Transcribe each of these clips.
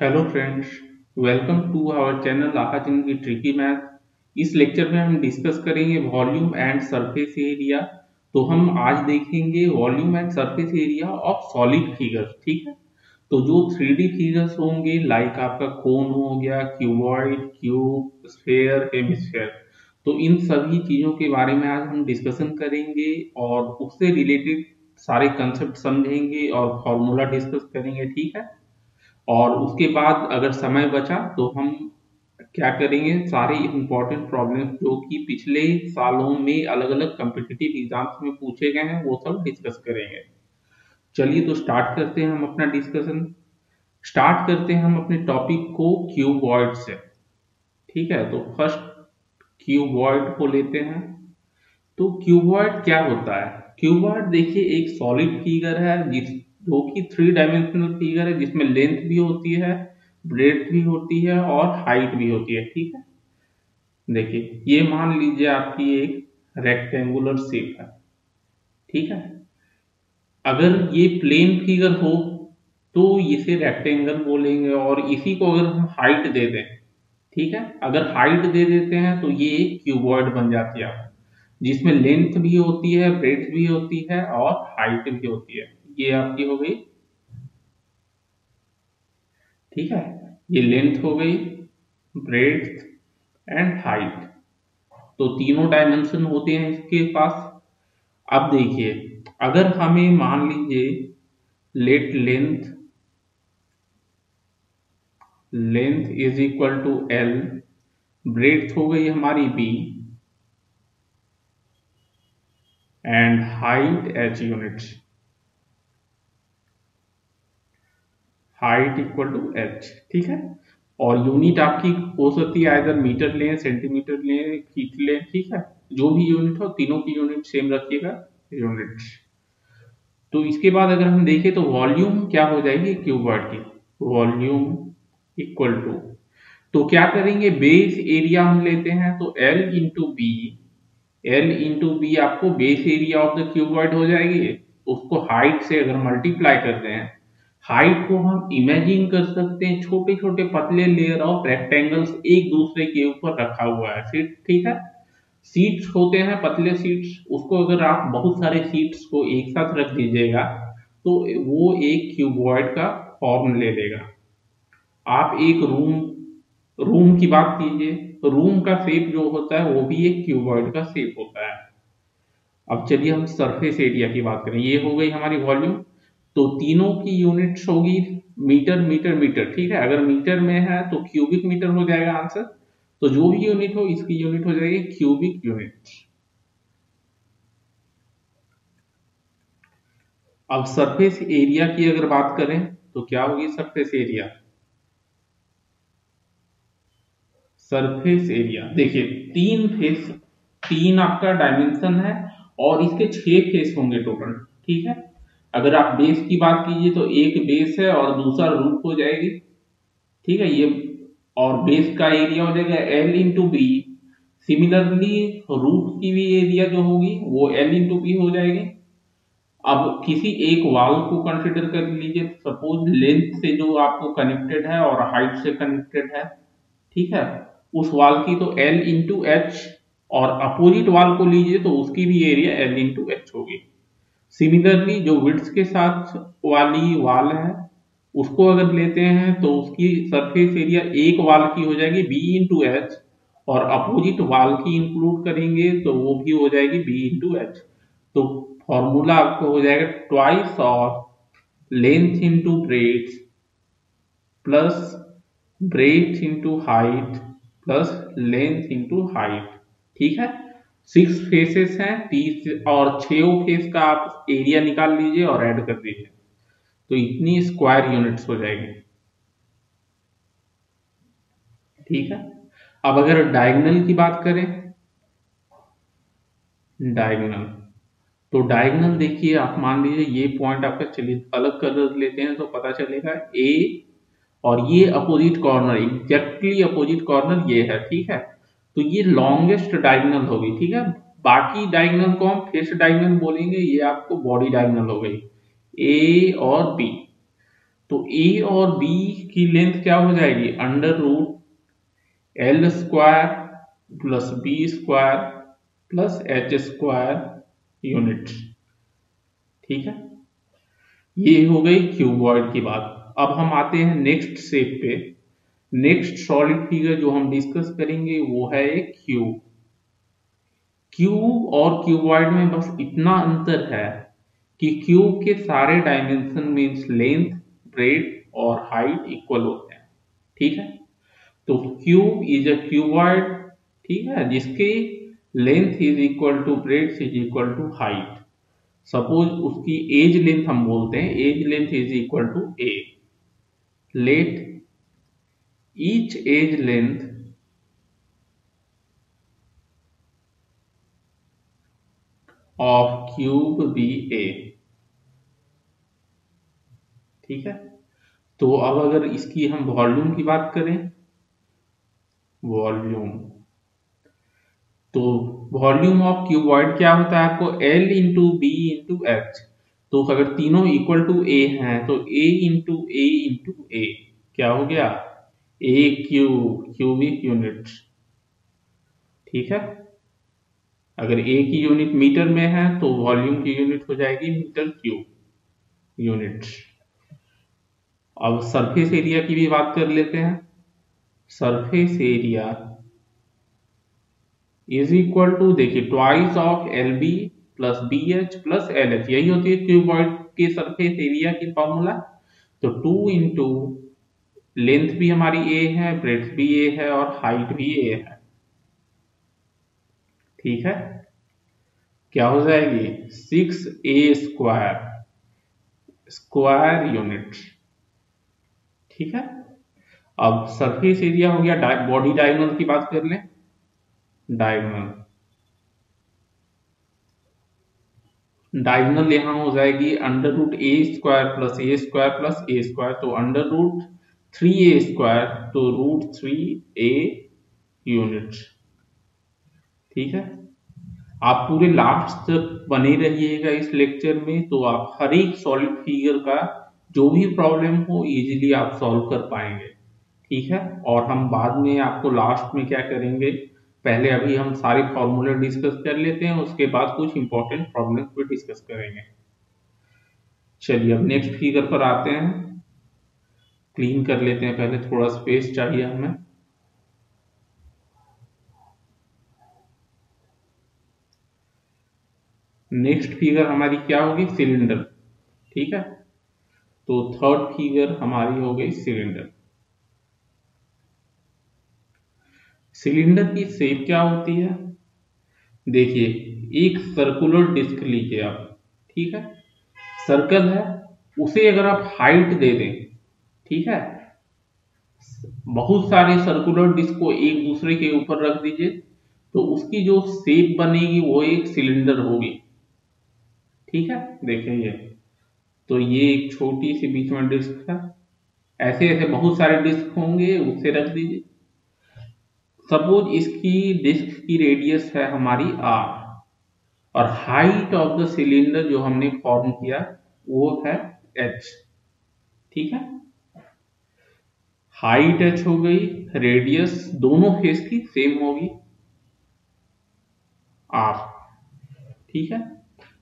Hello friends welcome to our channel आहा ज़िंदगी tricky math इस लेक्चर में हम डिस्कस करेंगे वॉल्यूम एंड सरफेस एरिया तो हम आज देखेंगे volume and surface area of solid figures ठीक है? तो जो थ्री डी फिगर्स होंगे लाइक आपका कोन हो गया क्यूबॉइड क्यूब स्फेयर हेमिस्फेयर तो इन सभी चीज़ों के बारे में आज हम डिस्कशन करेंगे और उससे रिलेटेड सारे कंसेप्ट समझेंगे और फॉर्मूला डिस्कस करेंगे, ठीक है? और उसके बाद अगर समय बचा तो हम क्या करेंगे? सारे इंपॉर्टेंट प्रॉब्लम जो कि पिछले सालों में अलग अलग कम्पिटिटिव एग्ज़ाम्स में पूछे गए हैं, वो सब डिस्कस करेंगे। चलिए तो स्टार्ट करते हैं हम अपना डिस्कशन स्टार्ट करते हैं हम अपने टॉपिक को क्यूबॉइड से। ठीक है तो फ़र्स्ट क्यूबॉइड को लेते हैं। तो क्यूबॉइड क्या होता है? क्यूबॉइड देखिए एक सॉलिड फिगर है जिस जो कि थ्री डायमेंशनल फिगर है, जिसमें लेंथ भी होती है ब्रेथ भी होती है और हाइट भी होती है, ठीक है? देखिए, ये मान लीजिए आपकी एक रेक्टेंगुलर शेप है, ठीक है? अगर ये प्लेन फिगर हो तो इसे रेक्टेंगल बोलेंगे और इसी को अगर हम हाइट दे दें, ठीक है? अगर हाइट दे देते हैं तो ये एक क्यूबॉइड बन जाती है, जिसमें लेंथ भी होती है ब्रेथ भी होती है और हाइट भी होती है। ये आपकी हो गई। ठीक है? ये लेंथ हो गई ब्रेथ एंड हाइट तो तीनों डायमेंशन होते हैं इसके पास। अब देखिए, अगर हमें मान लीजिए let length length is equal to L breadth हो गई हमारी B and height H units height equal to H ठीक है? और यूनिट आपकी हो सकती है इधर मीटर लें सेंटीमीटर लें फीट लें, ठीक है? जो भी यूनिट हो, तीनों की यूनिट सेम रखिएगा यूनिट तो इसके बाद अगर हम देखें तो वॉल्यूम क्या हो जाएगी? क्यूबॉइड की. वॉल्यूम इक्वल टू तो क्या करेंगे? बेस एरिया हम लेते हैं तो L into B L into B आपको base area of the cuboid हो जाएगी. उसको हाइट से अगर मल्टीप्लाई करते हैं हाइट को हम इमेजिन कर सकते हैं छोटे छोटे पतले लेयर ऑफ़ रेक्टेंगल्स एक दूसरे के ऊपर रखा हुआ है। सीट ठीक है? सीट्स होते हैं, पतले सीट्स उसको अगर आप बहुत सारे सीट्स को एक साथ रख दीजिएगा तो वो एक क्यूबॉइड का फॉर्म ले लेगा। आप एक रूम रूम की बात कीजिए। रूम का शेप जो होता है, वो भी एक क्यूबॉइड का शेप होता है। अब चलिए हम सरफेस एरिया की बात करें। ये हो गई हमारी वॉल्यूम तो तीनों की यूनिट्स होगी मीटर मीटर मीटर ठीक है? अगर मीटर में है तो क्यूबिक मीटर हो जाएगा आंसर तो जो भी यूनिट हो, इसकी यूनिट हो जाएगी क्यूबिक यूनिट अब सरफेस एरिया की अगर बात करें तो क्या होगी सरफेस एरिया सरफेस एरिया देखिए, तीन फेस तीन आपका डायमेंशन है और इसके छह फेस होंगे टोटल ठीक है? अगर आप बेस की बात कीजिए तो एक बेस है और दूसरा रूट हो जाएगी। ठीक है, ये और बेस का एरिया हो जाएगा L into B similarly roof की भी एरिया जो होगी, वो एल इंटू बी हो जाएगी। अब किसी एक वाल को कंसिडर कर लीजिए। सपोज़ लेंथ से जो आपको कनेक्टेड है और हाइट से कनेक्टेड है, ठीक है? उस वाल की तो एल इंटू एच और अपोजिट वाल को लीजिए तो उसकी भी एरिया एल इंटू एच होगी। सिमिलरली जो विड्स के साथ वाली वाल है, उसको अगर लेते हैं तो उसकी सरफेस एरिया एक वाल की हो जाएगी बी इंटू एच और अपोजिट वाल की इंक्लूड करेंगे तो वो भी हो जाएगी बी इंटू एच तो फॉर्मूला आपको हो जाएगा twice of length into breadth plus breadth into height plus length into height ठीक है? सिक्स फेसेस हैं, तीस और छो फेस का आप एरिया निकाल लीजिए और ऐड कर दीजिए। तो इतनी स्क्वायर यूनिट्स हो जाएगी। ठीक है? अब अगर डायगनल की बात करें, डायगनल। तो डायगनल देखिए, आप मान लीजिए ये पॉइंट आपका चलिए अलग कलर लेते हैं तो पता चलेगा ए और ये opposite corner, exactly opposite corner ये है, ठीक है? तो ये लॉन्गेस्ट डायगनल होगी ठीक है? बाकी डायगनल को हम फेस डायगनल बोलेंगे, ये आपको बॉडी डायगनल हो गई। ए और बी तो ए और बी की लेंथ क्या हो जाएगी? Under root L square plus B square plus H square unit ठीक है? ये हो गई क्यूबॉइड की बात। अब हम आते हैं नेक्स्ट शेप पे। नेक्स्ट सॉलिड फिगर जो हम डिस्कस करेंगे वो है एक क्यूब क्यूब और क्यूबॉइड में बस इतना अंतर है कि क्यूब के सारे डायमेंशन मीन्स लेंथ ब्रेड और हाइट इक्वल होते हैं। ठीक है? तो क्यूब इज़ अ क्यूबॉइड ठीक है? जिसके length is equal to breadth is equal to height suppose उसकी एज लेंथ हम बोलते हैं edge length is equal to A let edge length of cube be A ठीक है? तो अब अगर इसकी हम वॉल्यूम की बात करें वॉल्यूम तो वॉल्यूम ऑफ़ क्यूबॉइड क्या होता है आपको? L into B into H तो अगर तीनों इक्वल टू ए हैं तो A into A into A क्या हो गया? ए क्यूब क्यूबिक यूनिट ठीक है? अगर ए की यूनिट मीटर में है तो वॉल्यूम की यूनिट हो जाएगी मीटर क्यूब यूनिट अब सरफेस एरिया की भी बात कर लेते हैं. Surface area is equal to देखिए twice of L B plus B H plus L H यही होती है क्यूबॉइड के सरफेस एरिया की फॉर्मूला तो टू इंटू लेंथ भी हमारी ए है ब्रेथ भी ए है और हाइट भी ए है। ठीक है? क्या हो जाएगी? Six A square square unit ठीक है? अब सरफेस एरिया हो गया बॉडी डायगोनल की बात कर लें। डायगोनल डायगोनल यहाँ हो जाएगी under root A square plus A square plus A square तो under root three A square तो रूट थ्री ए यूनिट ठीक है? आप पूरे लास्ट तक बने रहिएगा इस लेक्चर में तो आप हर एक सॉलिड फिगर का जो भी प्रॉब्लम हो इजीली आप सॉल्व कर पाएँगे। ठीक है? और हम बाद में आपको लास्ट में क्या करेंगे? पहले अभी हम सारे फॉर्मूले डिस्कस कर लेते हैं, उसके बाद कुछ इंपॉर्टेंट प्रॉब्लम भी डिस्कस करेंगे। चलिए अब नेक्स्ट फिगर पर आते हैं। क्लीन कर लेते हैं पहले, थोड़ा स्पेस चाहिए हमें। नेक्स्ट फिगर हमारी क्या होगी? सिलेंडर ठीक है? तो थर्ड फिगर हमारी हो गई सिलेंडर सिलेंडर की शेप क्या होती है? देखिए, एक सर्कुलर डिस्क लीजिए आप। ठीक है? सर्कल है, उसे अगर आप हाइट दे दें ठीक है? बहुत सारे सर्कुलर डिस्क को एक दूसरे के ऊपर रख दीजिए तो उसकी जो शेप बनेगी वो एक सिलेंडर होगी। ठीक है? देखिए ये तो ये एक छोटी सी बीच में डिस्क है। ऐसे ऐसे बहुत सारे डिस्क होंगे, उसे रख दीजिए। सपोज़ इसकी डिस्क की रेडियस है हमारी आर और हाइट ऑफ़ द सिलेंडर जो हमने फॉर्म किया वो है एच ठीक है? हाइट एच हो गई रेडियस दोनों फेस की सेम होगी। आर ठीक है?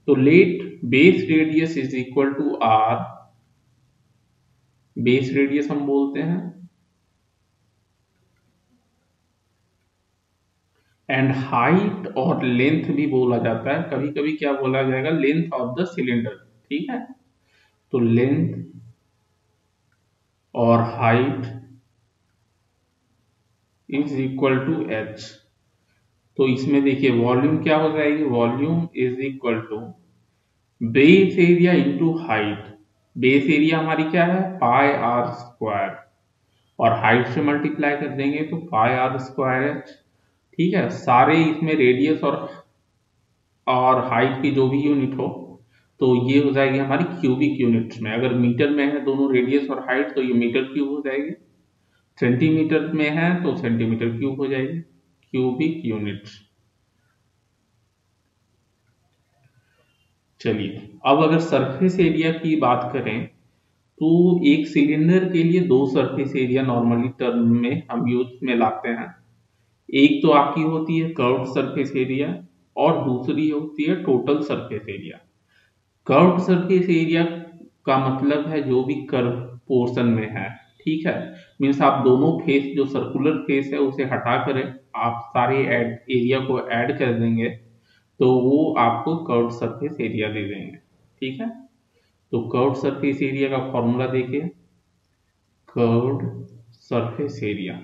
तो let base radius is equal to R base radius हम बोलते हैं। एंड हाइट और लेंथ भी बोला जाता है। कभी कभी क्या बोला जाएगा? लेंथ ऑफ़ द सिलेंडर ठीक है? तो लेंथ और height is equal to H तो इसमें देखिए वॉल्यूम क्या हो जाएगी? Volume is equal to base area into height base area हमारी क्या है? पाई आर स्क्वायर और हाइट से मल्टीप्लाई कर देंगे तो पाई आर स्क्वायर एच ठीक है? सारे इसमें रेडियस और और हाइट की जो भी यूनिट हो तो ये हो जाएगी हमारी क्यूबिक यूनिट में। अगर मीटर में है दोनों रेडियस और हाइट तो ये मीटर क्यूब हो जाएगी। सेंटीमीटर में है तो सेंटीमीटर क्यूब हो जाएगी। क्यूबिक यूनिट चलिए, अब अगर सरफेस एरिया की बात करें तो एक सिलेंडर के लिए दो सरफेस एरिया नॉर्मली टर्म में हम यूज़ में लाते हैं। एक तो आपकी होती है कर्व सरफेस एरिया और दूसरी होती है total surface area. Curve surface area का मतलब है जो भी कर्व पोर्शन में है, ठीक है? मीन्स आप दोनों फेस जो सर्कुलर फेस है, उसे हटा कर। आप सारे एड एरिया को ऐड कर देंगे तो वो आपको कर्व सरफेस एरिया दे देंगे। ठीक है? तो कर्व सरफेस एरिया का फॉर्मूला देखिए। Curve surface area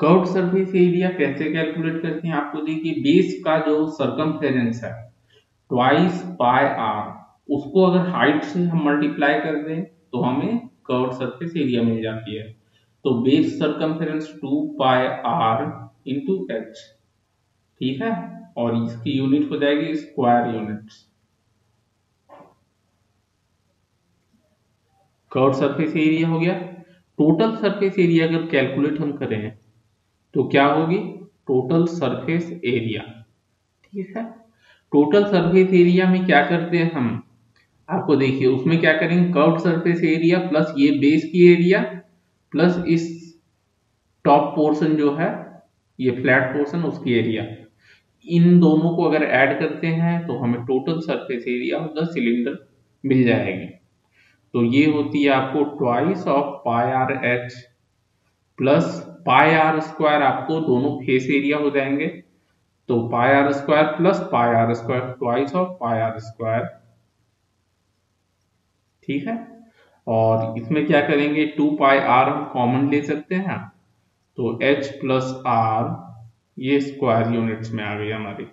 curve surface area कैसे कैलकुलेट करते हैं आपको देखिए? बेस का जो सरकमफेरेंस है ट्वाइस पाई आर उसको अगर हाइट से हम मल्टीप्लाई कर दें तो हमें कर्व सरफेस एरिया मिल जाती है। तो base circumference two pi R into H ठीक है? और इसकी यूनिट हो जाएगी square units curve surface area हो गया। टोटल सरफेस एरिया अगर कैलकुलेट हम करें तो क्या होगी? टोटल सरफेस एरिया ठीक है? टोटल सरफेस एरिया में क्या करते हैं हम? आपको देखिए, उसमें क्या करेंगे? कर्व सरफेस एरिया प्लस ये बेस की एरिया प्लस इस टॉप पोर्शन जो है, ये फ्लैट पोर्शन उसकी एरिया इन दोनों को अगर ऐड करते हैं तो हमें total surface area of the cylinder मिल जाएगी। तो ये होती है आपको twice of pi R H plus pi R square आपको दोनों फेस एरिया हो जाएँगे। तो pi R square plus pi R square twice of pi R square ठीक है? और इसमें क्या करेंगे? टू पाई आर हम कॉमन ले सकते हैं। तो एच प्लस आर, ये स्क्वायर यूनिट्स में आ गई हमारी।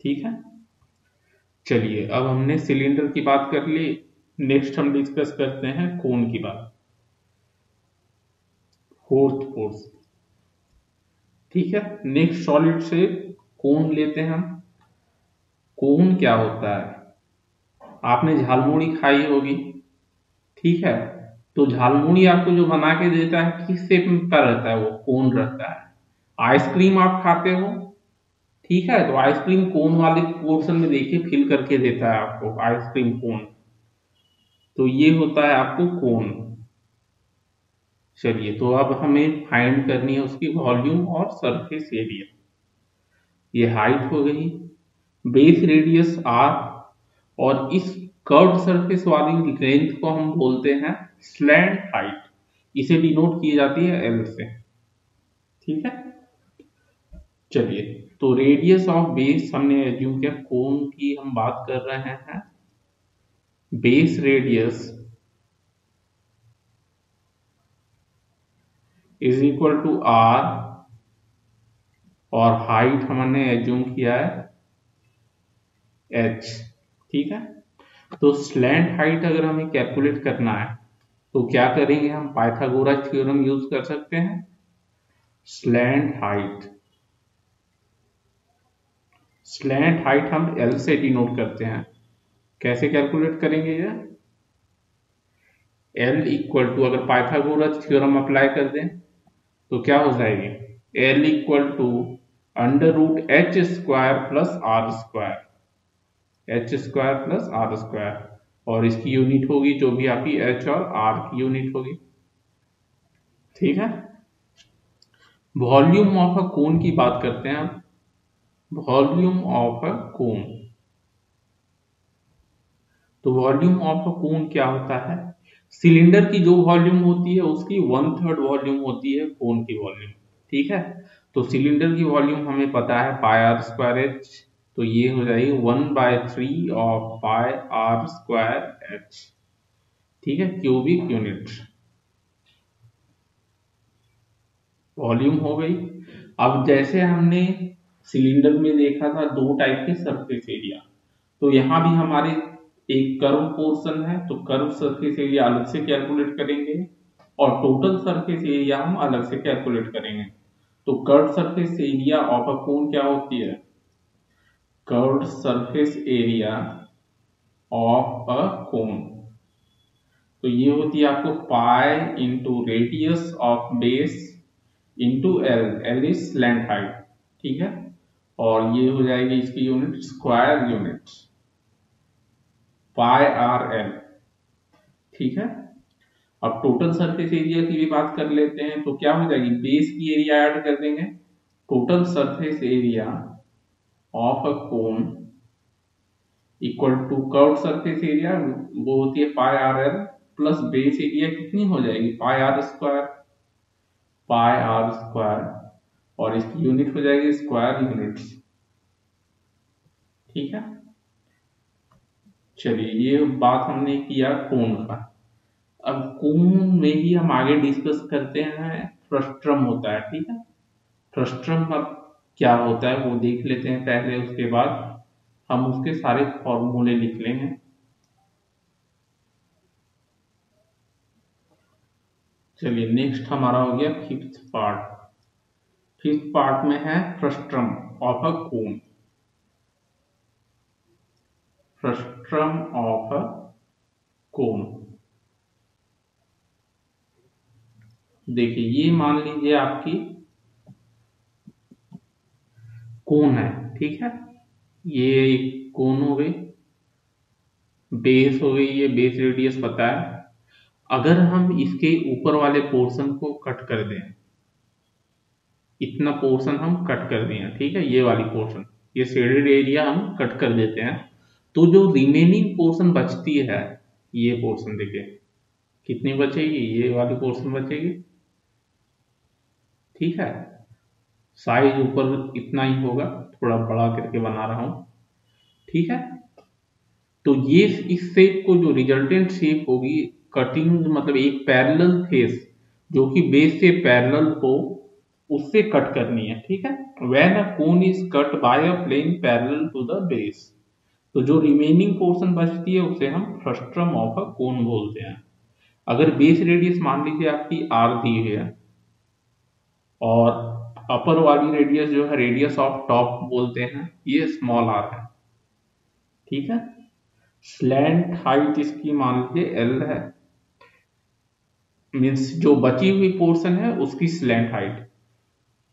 ठीक है? चलिए, अब हमने सिलेंडर की बात कर ली। नेक्स्ट हम डिस्कस करते हैं कोन की बात। Fourth force. ठीक है? नेक्स्ट सॉलिड से कोन लेते हैं हम। कोन क्या होता है? आपने झालमुड़ी खाई होगी। ठीक है? तो झालमुड़ी आपको जो बना के देता है, किस शेप का रहता है? वो कोन रहता है। आइसक्रीम आप खाते हो? ठीक है? तो आइसक्रीम कोन वाले पोर्शन में देखिए, फिल करके देता है आपको आइसक्रीम कोन। तो ये होता है आपको कोन। चलिए तो अब हमें फाइंड करनी है उसकी वॉल्यूम और सरफेस एरिया। ये हाइट हो गई। बेस रेडियस आर और इस कर्व सरफेस वाली लेंथ को हम बोलते हैं स्लैंड हाइट इसे डिनोट की जाती है एल से। ठीक है? चलिए तो रेडियस ऑफ़ बेस हमने एज्यूम किया कोन की हम बात कर रहे हैं। Base radius is equal to R और हाइट हमने एज्यूम किया है एच ठीक है? तो स्लैंड हाइट अगर हमें कैलकुलेट करना है तो क्या करेंगे हम? पाइथागोरस थ्योरम यूज़ कर सकते हैं। Slant height. स्लैंड हाइट हम एल से डिनोट करते हैं। कैसे कैलकुलेट करेंगे ये? एल इक्वल टू अगर पाइथागोरस थ्योरम अप्लाई कर दें तो क्या हो जाएगी? L equal to under root H square plus R square H square plus R square और इसकी यूनिट होगी जो भी आपकी एच और आर की यूनिट होगी। ठीक है? वॉल्यूम ऑफ़ अ कोन की बात करते हैं आप वॉल्यूम ऑफ़ अ कोन तो वॉल्यूम ऑफ़ अ कोन क्या होता है? सिलेंडर की जो वॉल्यूम होती है, उसकी वन थर्ड वॉल्यूम होती है कोन की वॉल्यूम ठीक है? तो सिलेंडर की वॉल्यूम हमें पता है पाई आर स्क्वायर एच तो ये हो जाएगी one by three of pi R square H. ठीक है? क्यूबिक यूनिट वॉल्यूम हो गई। अब जैसे हमने सिलेंडर में देखा था, दो टाइप के सरफेस एरिया तो यहाँ भी हमारे एक कर्व पोर्शन है तो कर्व सरफेस एरिया अलग से कैलकुलेट करेंगे और टोटल सरफेस एरिया हम अलग से कैलकुलेट करेंगे। तो curve surface area of a cone क्या होती है? Curved surface area of a cone. तो ये होती है आपको pi into radius of base into L L is slant height ठीक है? और ये हो जाएगी इसकी unit square unit pi R L ठीक है? अब टोटल सरफेस एरिया की भी बात कर लेते हैं तो क्या हो जाएगी? बेस की एरिया ऐड कर देंगे। Total surface area of a cone equal to curve surface area वो होती है pi R L plus base area कितनी हो जाएगी? Pi R square pi R square और इसकी यूनिट हो जाएगी स्क्वायर यूनिट ठीक है? चलिए, ये बात हमने किया कोण का। अब कोण में ही हम आगे डिस्कस करते हैं फ्रस्ट्रम होता है, ठीक है? फ्रस्ट्रम अब क्या होता है वो देख लेते हैं पहले, उसके बाद हम उसके सारे फॉर्मूले लिख लेंगे। चलिए नेक्स्ट हमारा हो गया फिफ्थ पार्ट फिफ्थ पार्ट में है frustum of a cone frustum of a cone देखिए, ये मान लीजिए आपकी कोन है, ठीक है? ये एक कोन हो गई बेस हो गई, ये बेस रेडियस पता है। अगर हम इसके ऊपर वाले पोर्शन को कट कर दें, इतना पोर्शन हम कट कर दिए ठीक है? ये वाली पोर्शन ये शेडेड एरिया हम कट कर देते हैं। तो जो रिमेनिंग पोर्शन बचती है, ये पोर्शन देखिए, कितनी बचेगी? ये वाली पोर्शन बचेगी, ठीक है? साइज़ ऊपर इतना ही होगा, थोड़ा बड़ा करके बना रहा हूँ। ठीक है? तो ये इस शेप को जो रिजल्टेंट शेप होगी कटिंग मतलब एक पैरेलल फेस जो कि बेस से पैरेलल हो, उससे कट करनी है। ठीक है? When a cone is cut by a plane parallel to the base तो जो रिमेनिंग पोर्शन बचती है, उसे हम फ्रस्ट्रम ऑफ़ अ कोन बोलते हैं। अगर बेस रेडियस मान लीजिए आपकी आर दी है, और अपर वाली रेडियस जो है रेडियस ऑफ़ टॉप बोलते हैं, ये स्मॉल आर है। ठीक है? स्लैंट हाइट इसकी मान लीजिए एल है। मीन्स जो बची हुई पोर्शन है, उसकी स्लैंट हाइट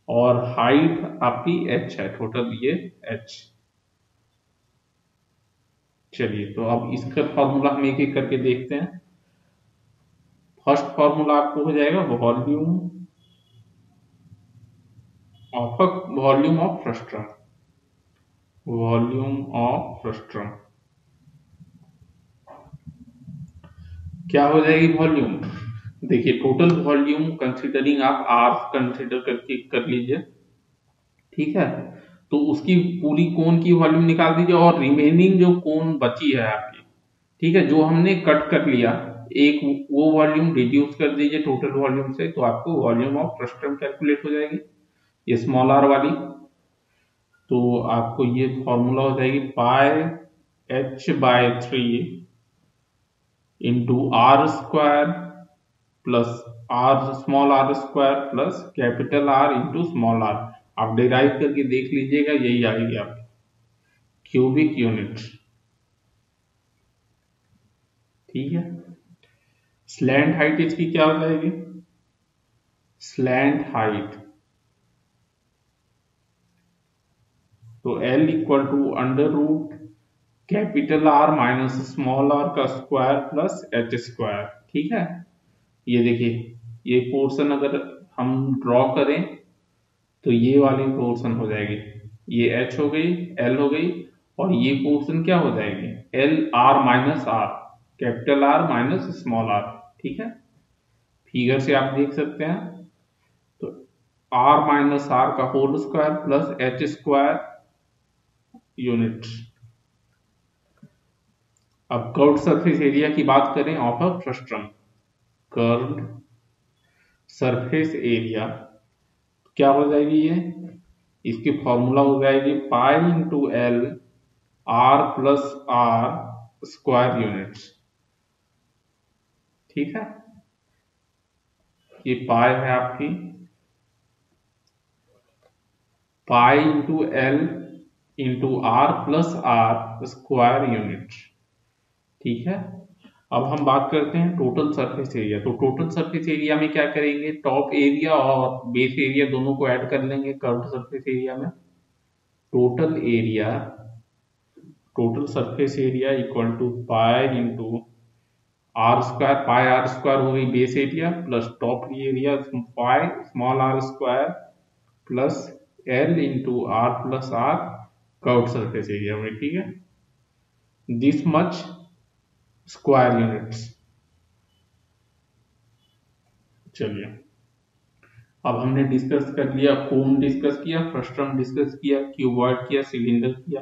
और हाइट आपकी एच है टोटल ये एच चलिए तो अब इसका फॉर्मूला हम एक एक करके देखते हैं। फ़र्स्ट फॉर्मूला आपको हो जाएगा volume of volume of frustum volume of frustum क्या हो जाएगी वॉल्यूम देखिए टोटल वॉल्यूम कंसीडरिंग आप आर कंसीडर करके कर लीजिए। ठीक है? तो उसकी पूरी कोन की वॉल्यूम निकाल दीजिए और रिमेनिंग जो कोन बची है आपकी, ठीक है, जो हमने कट कर लिया, एक वो वॉल्यूम रिड्यूस कर दीजिए टोटल वॉल्यूम से तो आपको वॉल्यूम ऑफ़ फ्रस्ट्रम कैलकुलेट हो जाएगी। स्मॉल आर वाली। तो आपको ये फॉर्मूला हो जाएगी pi H by three into R square plus R small R square plus capital R into small R आप डिराइव करके देख लीजिएगा, यही आएगी आपकी क्यूबिक यूनिट ठीक है? स्लैंड हाइट इसकी क्या हो जाएगी? स्लैंड हाइट तो L equal to under root capital R minus small R का स्क्वायर प्लस एच स्क्वायर ठीक है? ये देखिए, ये पोर्शन अगर हम ड्रॉ करें तो ये वाली पोर्शन हो जाएगी। ये एच हो गई एल हो गई, और ये पोर्शन क्या हो जाएगी? L R minus R capital R minus small R ठीक है? फिगर से आप देख सकते हैं। तो आर माइनस आर का whole square plus H square unit अब कर्व सरफेस एरिया की बात करें of a frustum curve surface area क्या हो जाएगी ये? इसकी फॉर्मूला हो जाएगी pi into L R plus R square unit ठीक है? ये पाई है आपकी। Pi into L into R plus R square unit ठीक है? अब हम बात करते हैं टोटल सरफेस एरिया तो टोटल सरफेस एरिया में क्या करेंगे? टॉप एरिया और बेस एरिया दोनों को ऐड कर लेंगे कर्व सरफेस एरिया में. Total area total surface area equal to pi into R square pi R square हो गई base area plus top area pi small R square plus L into R plus R curve surface area में, ठीक है? This much square units चलिए। अब हमने discuss कर लिया कोन डिस्कस किया फ्रस्ट्रम डिस्कस किया क्यूबॉइड किया सिलेंडर किया।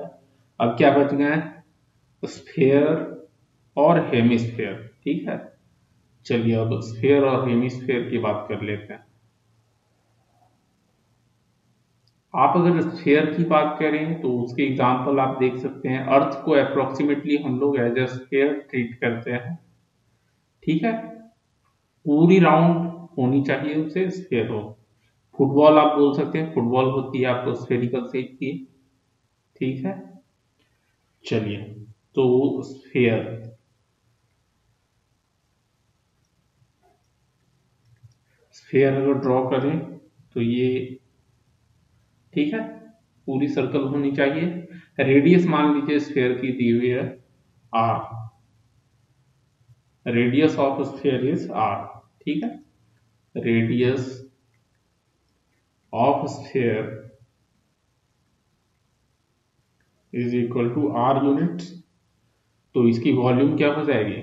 अब क्या बच गए स्फेयर और हेमिस्फेयर ठीक है? चलिए अब स्फेयर और हेमिस्फेयर की बात कर लेते हैं। आप अगर स्फेयर की बात करें तो उसके एग्ज़ाम्पल आप देख सकते हैं अर्थ को अप्रोक्सीमेटली हम लोग एज ए स्फेयर ट्रीट करते हैं। ठीक है? पूरी राउंड होनी चाहिए उसे स्फेयर हो। फुटबॉल आप बोल सकते हैं फुटबॉल होती है आपको स्फेरिकल शेप की। ठीक है? चलिए। तो स्फेयर स्फेयर अगर ड्रॉ करें तो ये ठीक है? पूरी सर्कल होनी चाहिए। रेडियस मान लीजिए स्फेयर की दी हुई है R radius of sphere is R ठीक है? Radius of sphere is equal to R units तो इसकी वॉल्यूम क्या हो जाएगी?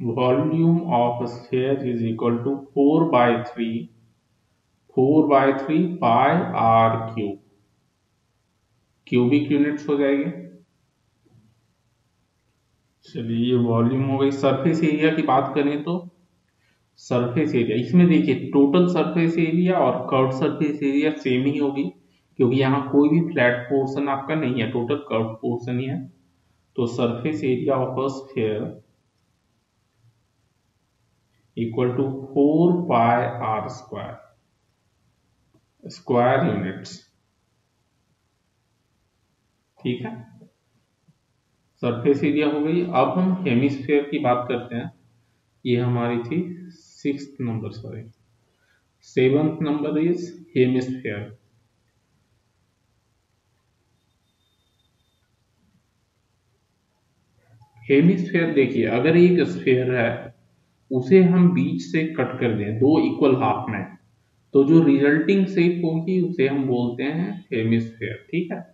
Volume of sphere is equal to four by three four by three pi R cube. Cubic units हो जाएँगे। चलिए, ये वॉल्यूम हो गई सरफेस एरिया की बात करें तो। सरफेस एरिया, इसमें देखिए, टोटल सरफेस एरिया और कर्व सरफेस एरिया सेम ही होगी, क्योंकि यहाँ कोई भी फ्लैट पोर्शन आपका नहीं है, टोटल कर्व पोर्शन ही है। तो surface area of sphere equal to four pi R square. Square units. ठीक है? सरफेस एरिया हो गई। अब हम हेमिस्फेयर की बात करते हैं। ये हमारी थी sixth नंबर sorry seventh number is hemisphere hemisphere देखिए, अगर एक स्फेयर है, उसे हम बीच से कट कर दें, दो इक्वल हाफ़ में। तो जो रिजल्टिंग शेप होगी, उसे हम बोलते हैं हेमिस्फेयर ठीक है?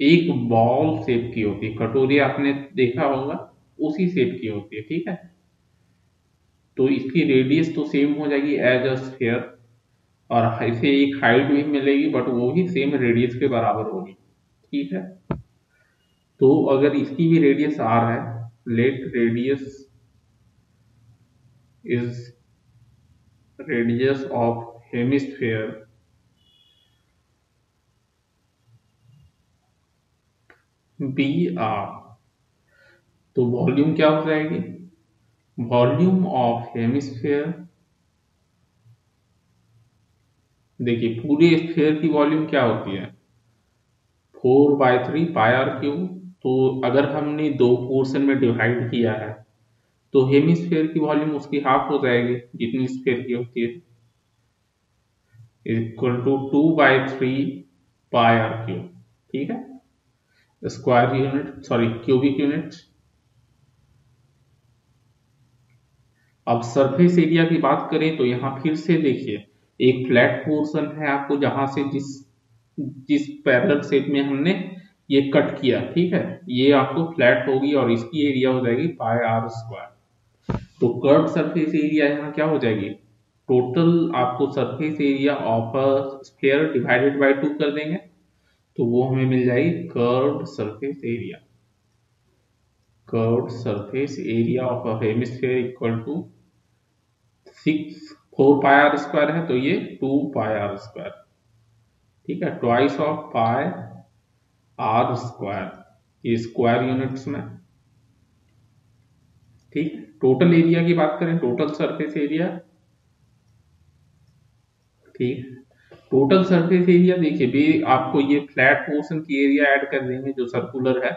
एक बॉल शेप की होती है। कटोरी आपने देखा होगा, उसी शेप की होती है, ठीक है? तो इसकी रेडियस तो सेम हो जाएगी एज अ स्फेयर और इसे एक हाइट भी मिलेगी बट वो भी सेम रेडियस के बराबर होगी, ठीक है? तो अगर इसकी भी रेडियस आर है let radius is radius of hemisphere be R तो वॉल्यूम क्या हो जाएगी? वॉल्यूम ऑफ़ हेमिस्फेयर देखिए, पूरे स्फेयर की वॉल्यूम क्या होती है? Four by three pi R cube तो अगर हमने दो पोर्शन में डिवाइड किया है तो हेमिस्फेयर की वॉल्यूम उसकी हाफ़ हो जाएगी, जितनी स्फेयर की होती है। Equal to two by three pi R Q ठीक है? Square unit sorry cubic unit अब सरफेस एरिया की बात करें तो यहाँ फिर से देखिए, एक फ्लैट पोर्शन है आपको जहाँ से जिस जिस पैरल शेप में हमने ये कट किया, ठीक है? ये आपको फ्लैट होगी और इसकी एरिया हो जाएगी पाई आर स्क्वायर तो कर्व सरफेस एरिया यहाँ क्या हो जाएगी? टोटल आपको surface area of sphere divided by two कर देंगे। तो वो हमें मिल जाएगी curve surface area curve surface area of a hemisphere equal to six four pi r square है तो ये टू पाई आर स्क्वायर ठीक है? Twice of pi r square ये स्क्वायर यूनिट्स में। ठीक टोटल एरिया की बात करें, टोटल सरफेस एरिया, ठीक टोटल सरफेस एरिया देखिए, भी आपको ये फ्लैट पोर्शन की एरिया ऐड कर देंगे जो सर्कुलर है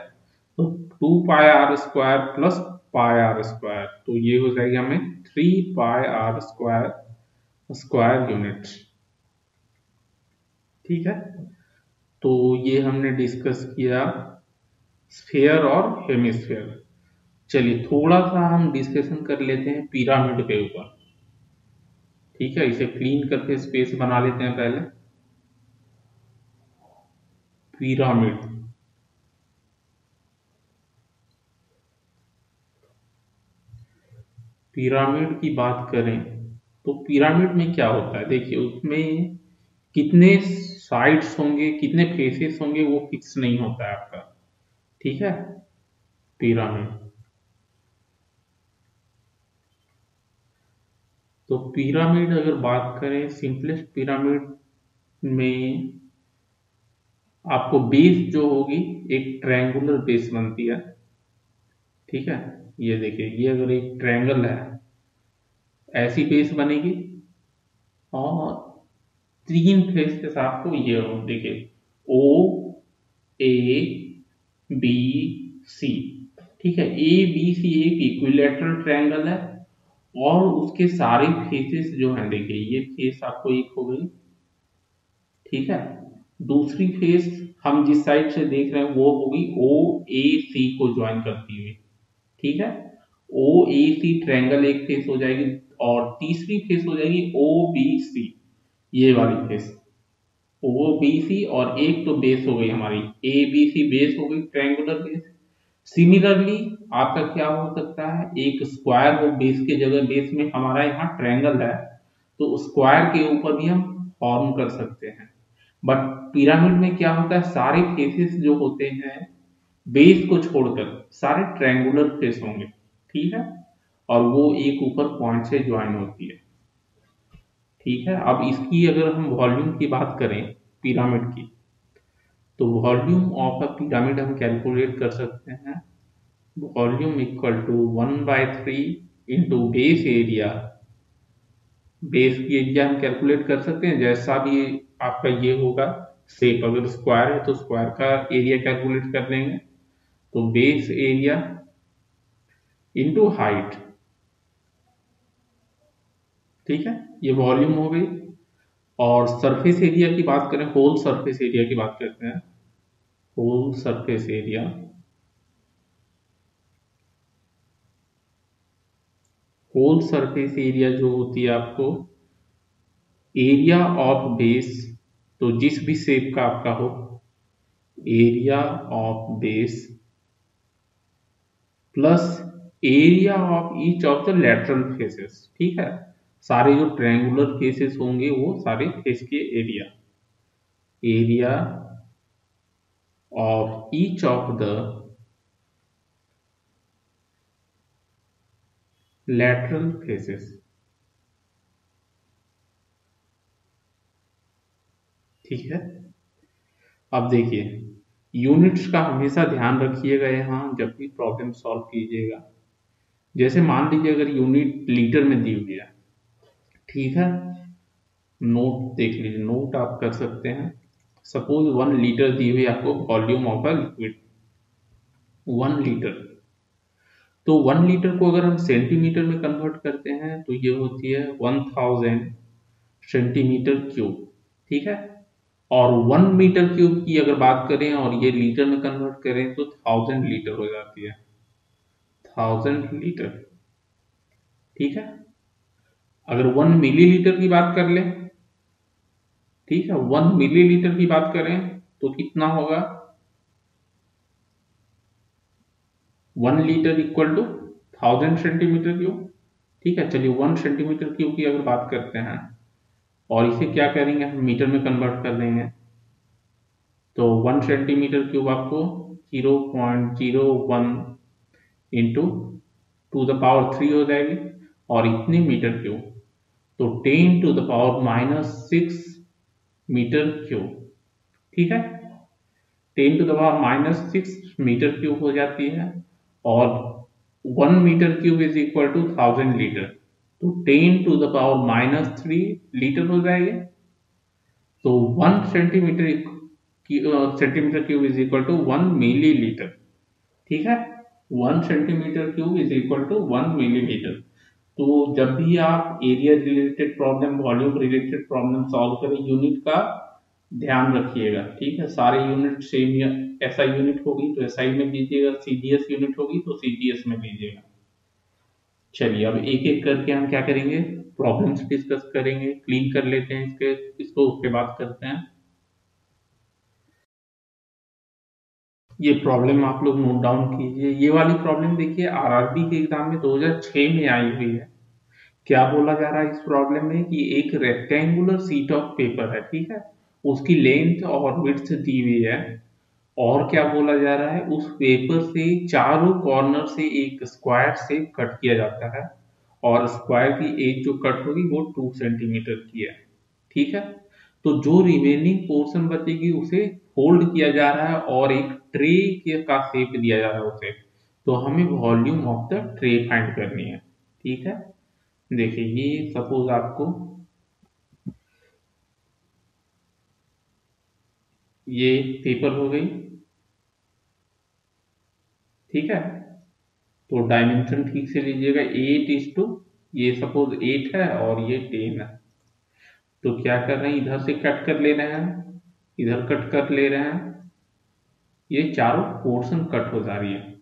तो two pi r square plus pi r square तो ये हो जाएगी हमें three pi r square square unit ठीक है? तो ये हमने डिस्कस किया स्फेयर और हेमिस्फेयर चलिए, थोड़ा सा हम डिस्कशन कर लेते हैं पिरामिड के ऊपर। ठीक है, इसे क्लीन करके स्पेस बना लेते हैं पहले। पिरामिड पिरामिड की बात करें तो पिरामिड में क्या होता है? देखिए, उसमें कितने साइड्स होंगे, कितने फेसेस होंगे, वो फिक्स नहीं होता है आपका। ठीक है? पिरामिड तो पिरामिड अगर बात करें सिंपलेस्ट पिरामिड में आपको बेस जो होगी, एक ट्रायंगुलर बेस बनती है। ठीक है? ये देखिए, ये अगर एक ट्रायंगल है, ऐसी बेस बनेगी और तीन फेस के साथ तो ये हो, देखिए ओ ए बी सी ठीक है? ए बी सी एक इक्विलेटरल ट्रायंगल है। और उसके सारे फेसेस जो हैं, देखिए, ये फेस आपको एक हो गई। ठीक है? दूसरी फेस हम जिस साइड से देख रहे हैं, वो होगी ओ ए सी को ज्वाइन करती हुई। ठीक है? ओ ए सी ट्रायंगल एक फेस हो जाएगी और तीसरी फेस हो जाएगी ओ बी सी ये वाली फेस ओ बी सी और एक तो बेस हो गई हमारी। ए बी सी बेस हो गई ट्रायंगुलर बेस सिमिलरली आपका क्या हो सकता है? एक स्क्वायर हो बेस के जगह बेस में हमारा यहाँ ट्रायंगल है तो स्क्वायर के ऊपर भी हम फॉर्म कर सकते हैं। बट पिरामिड में क्या होता है? सारे फेसेस जो होते हैं बेस को छोड़कर सारे ट्रायंगुलर फेस होंगे। ठीक है? और वो एक ऊपर पॉइंट से ज्वाइन होती है। ठीक है? अब इसकी अगर हम वॉल्यूम की बात करें पिरामिड की तो वॉल्यूम ऑफ़ अ पिरामिड हम कैलकुलेट कर सकते हैं। Volume equal to one by three into base area base की एरिया हम कैलकुलेट कर सकते हैं, जैसा भी आपका ये होगा सेप अगर स्क्वायर है तो स्क्वायर का एरिया कैलकुलेट कर लेंगे तो बेस एरिया इंटू हाइट ठीक है? ये वॉल्यूम हो गई। और सरफेस एरिया की बात करें होल सरफेस एरिया की बात करते हैं। Whole surface area whole surface area जो होती है आपको एरिया ऑफ़ बेस तो जिस भी शेप का आपका हो area of base plus area of each of the lateral faces ठीक है? सारे जो ट्रायंगुलर फेसेस होंगे, वो सारे फेस के area area of each of the lateral faces ठीक है? अब देखिए यूनिट्स का हमेशा ध्यान रखिएगा यहाँ, जब भी प्रॉब्लम सॉल्व कीजिएगा। जैसे मान लीजिए, अगर यूनिट लीटर में दी हुई है ठीक है? नोट देख लीजिए नोट आप कर सकते हैं। सपोज़ वन लीटर दी हुई आपको volume of a liquid one litre तो वन लीटर को अगर हम सेंटीमीटर में कन्वर्ट करते हैं तो ये होती है वन थाउज़ेंड सेंटीमीटर क्यूब ठीक है? और वन मीटर क्यूब की अगर बात करें और ये लीटर में कन्वर्ट करें तो थाउज़ेंड लीटर हो जाती है। थाउज़ेंड लीटर ठीक है? अगर वन मिलीलीटर की बात कर ले, ठीक है? वन मिलीलीटर की बात करें तो कितना होगा? One litre equal to thousand centimetre cube. ठीक है, चलिए वन सेंटीमीटर क्यूब की अगर बात करते हैं, और इसे क्या करेंगे हम? मीटर में कन्वर्ट कर देंगे। तो वन सेंटीमीटर क्यूब आपको zero point zero one into to the power three हो जाएगी, और इतने मीटर क्यूब। तो ten to the power minus six metre cube. ठीक है? Ten to the power minus six metre cube हो जाती है। और one metre cube is equal to thousand litre तो ten to the power minus three litre हो जाएगा। तो one centimetre centimetre cube is equal to one millilitre ठीक है? One centimetre cube is equal to one millilitre तो जब भी आप area related problem volume related problem solve करें यूनिट का ध्यान रखिएगा, ठीक है? सारे यूनिट सेम या ऐसा यूनिट होगी तो एस में लीजिएगा सीडीएस यूनिट होगी तो सीडीएस में लीजिएगा चलिए, अब एक एक करके हम क्या करेंगे? प्रॉब्लम्स डिस्कस करेंगे क्लीन कर लेते हैं इसके, इसको, उसके बाद करते हैं। ये प्रॉब्लम आप लोग नोट डाउन कीजिए। ये वाली प्रॉब्लम देखिए आरआरबी के एग्ज़ाम में 2006 में आई हुई है। क्या बोला जा रहा है इस प्रॉब्लम में कि एक रेक्टेंगुलर सीट ऑफ़ पेपर है, ठीक है? उसकी लेंथ और विड्थ दी हुई है। और क्या बोला जा रहा है? उस पेपर से चारों कॉर्नर से एक स्क्वायर से कट किया जाता है। और स्क्वायर की एज जो कट होगी वो टू सेंटीमीटर की है। ठीक है? तो जो रिमेनिंग पोर्शन बचेगी उसे फोल्ड किया जा रहा है और एक ट्रे का शेप दिया जा रहा है उसे। तो हमें volume of the tray find करनी है। ठीक है? देखिए, ये सपोज़ आपको ये पेपर हो गई। ठीक है? तो डायमेंशन ठीक से लीजिएगा एट इज़ टू ये सपोज़ एट है और ये टेन है। तो क्या कर रहे हैं? इधर से कट कर ले रहे हैं। इधर कट कर ले रहे हैं। ये चारों पोर्शन कट हो जा रही है।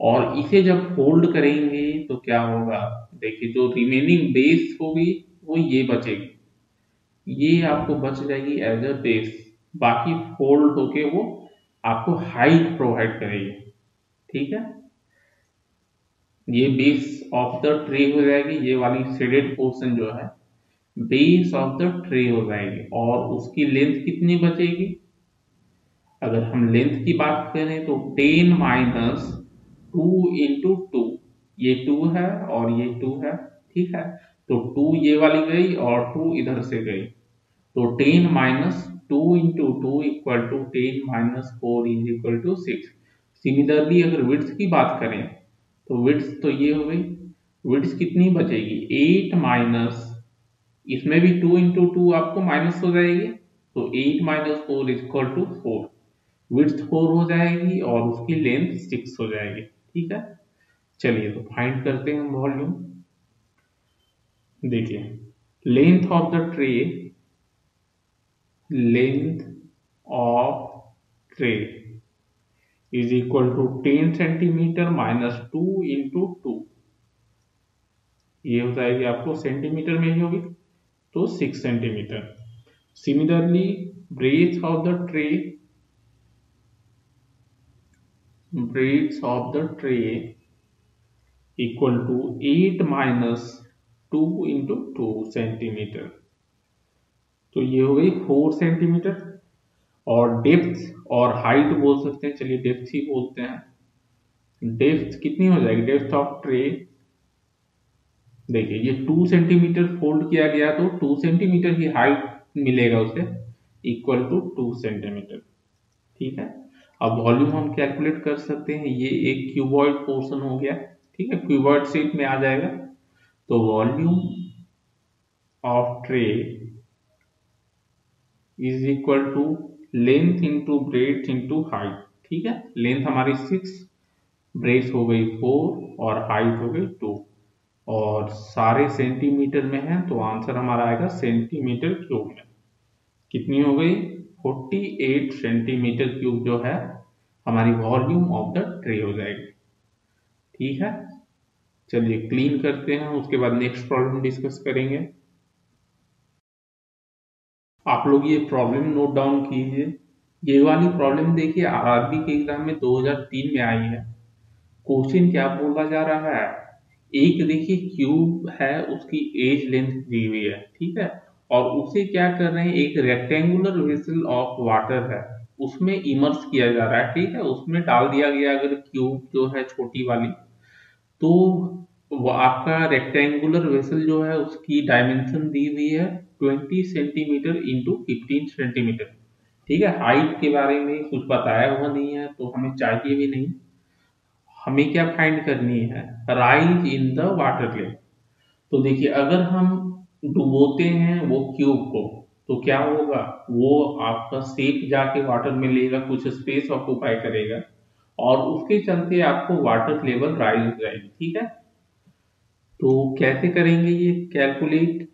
और इसे जब फोल्ड करेंगे तो क्या होगा? देखिए, जो रिमेनिंग बेस होगी, वो ये बचेगी। ये आपको बच जाएगी एज अ बेस बाकी फोल्ड होके वो आपको हाइट प्रोवाइड करेगी। ठीक है? ये बेस ऑफ़ द ट्रे हो जाएगी। ये वाली शेडेड पोर्शन जो है बेस ऑफ़ द ट्रे हो जाएगी। और उसकी लेंथ कितनी बचेगी? अगर हम लेंथ की बात करें तो ten minus two into two ये टू है और ये टू है। ठीक है? तो टू ये वाली गई और टू इधर से गई। तो ten minus two into two equal to ten minus four is equal to six similarly अगर विड्थ की बात करें तो विड्थ तो ये हो गई। विड्थ कितनी बचेगी? एट माइनस इसमें भी टू इंटू टू आपको माइनस हो जाएगी। तो eight minus four is equal to four width four हो जाएगी और उसकी लेंथ सिक्स हो जाएगी। ठीक है? चलिए तो फाइंड करते हैं वॉल्यूम देखिए length of the tray length of tray is equal to ten centimetre minus two into two ये हो जाएगी आपको सेंटीमीटर में ही होगी तो six centimetre similarly breadth of the tray breadth of the tray equal to 8 minus 2 into 2 centimetre तो ये हो गई फोर सेंटीमीटर और डेप्थ और हाइट बोल सकते हैं। चलिए डेप्थ ही बोलते हैं। डेप्थ कितनी हो जाएगी? Depth of tray. देखिए, ये टू सेंटीमीटर फोल्ड किया गया तो टू सेंटीमीटर की हाइट मिलेगा उसे। Equal to two centimetre. ठीक है? अब वॉल्यूम हम कैलकुलेट कर सकते हैं। ये एक क्यूबॉइड पोर्शन हो गया। ठीक है? क्यूबॉइड शेप में आ जाएगा। तो volume of tray is equal to length into breadth into height ठीक है? लेंथ हमारी सिक्स ब्रेथ हो गई फोर और हाइट हो गई टू और सारे सेंटीमीटर में है तो आंसर हमारा आएगा सेंटीमीटर क्यूब में। कितनी हो गई? 48 सेंटीमीटर क्यूब जो है, हमारी वॉल्यूम ऑफ़ द ट्रे हो जाएगी। ठीक है? चलिए क्लीन करते हैं, उसके बाद नेक्स्ट प्रॉब्लम डिस्कस करेंगे। आप लोग ये प्रॉब्लम नोट डाउन कीजिए। ये वाली प्रॉब्लम देखिए आरआरबी के एग्ज़ाम में 2003 में आई है। क्वेश्चन क्या बोला जा रहा है? एक देखिए क्यूब है, उसकी एज लेंथ दी हुई है, ठीक है? और उसे क्या कर रहे हैं, एक रेक्टेंगुलर वेसल ऑफ़ वाटर है, उसमें इमर्स किया जा रहा है, ठीक है? उसमें डाल दिया गया अगर क्यूब जो है, छोटी वाली तो वो आपका रेक्टेंगुलर वेसल जो है, उसकी डायमेंशन दी हुई है। 20 सेंटीमीटर इंटू फिफ्टीन सेंटीमीटर। ठीक है? हाइट के बारे में कुछ बताया हुआ नहीं है तो हमें चाहिए भी नहीं। हमें क्या फाइंड करनी है? Rise in the water level तो देखिए, अगर हम डुबोते हैं वो क्यूब को तो क्या होगा? वो आपका सेप जाके वाटर में लेगा, कुछ स्पेस ऑक्यूपाई करेगा और उसके चलते आपको वाटर लेवल राइज हो जाएगी ठीक है? तो कैसे करेंगे ये कैलकुलेट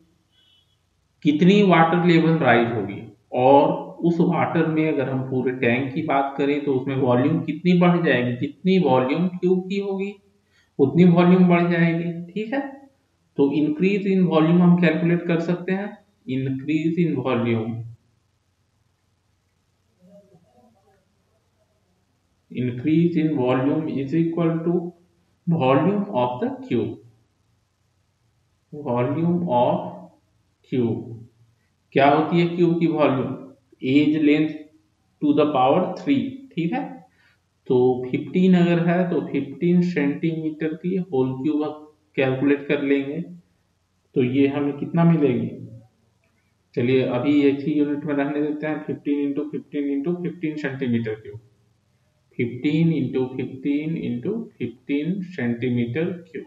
कितनी वाटर लेवल राइज होगी? और उस वाटर में अगर हम पूरे टैंक की बात करें तो उसमें वॉल्यूम कितनी बढ़ जाएगी? जितनी वॉल्यूम क्यूब की होगी? उतनी वॉल्यूम बढ़ जाएगी, ठीक है? तो इंक्रीज इन वॉल्यूम हम कैलकुलेट कर सकते हैं। Increase in volume increase in volume is equal to volume of the cube volume of cube क्या होती है क्यूब की volume? Edge length to the power three, ठीक है? तो 15 अगर है तो 15 सेंटीमीटर की होल क्यूब कैलकुलेट कर लेंगे। तो ये हमें कितना मिलेगी? चलिए, अभी एक ही यूनिट में रहने देते हैं। 15 into fifteen into fifteen centimetre cube 15 into fifteen into fifteen centimetre cube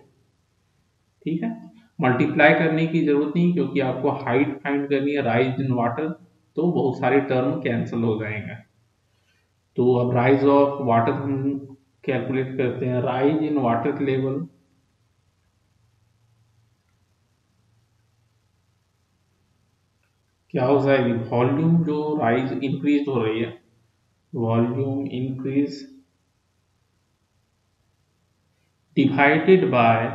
ठीक है? मल्टीप्लाई करने की ज़रूरत नहीं, क्योंकि आपको हाइट फाइंड करनी है राइज इन वाटर तो बहुत सारे टर्म कैंसिल हो जाएँगे। तो अब राइज ऑफ़ वाटर हम कैलकुलेट करते हैं। राइज इन वाटर लेवल क्या हो जाएगी? वॉल्यूम जो राइज इंक्रीज हो रही है वॉल्यूम इंक्रीज डिवाइडेड बाय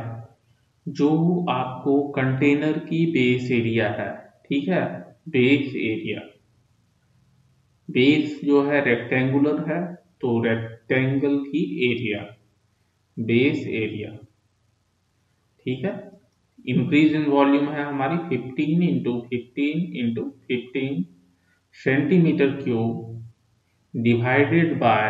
जो आपको कंटेनर की बेस एरिया है, ठीक है? बेस एरिया बेस जो है रेक्टेंगुलर है तो रेक्टेंगल की एरिया बेस एरिया ठीक है? इंक्रीज इन वॉल्यूम है हमारी 15 into fifteen into fifteen centimetre cube divided by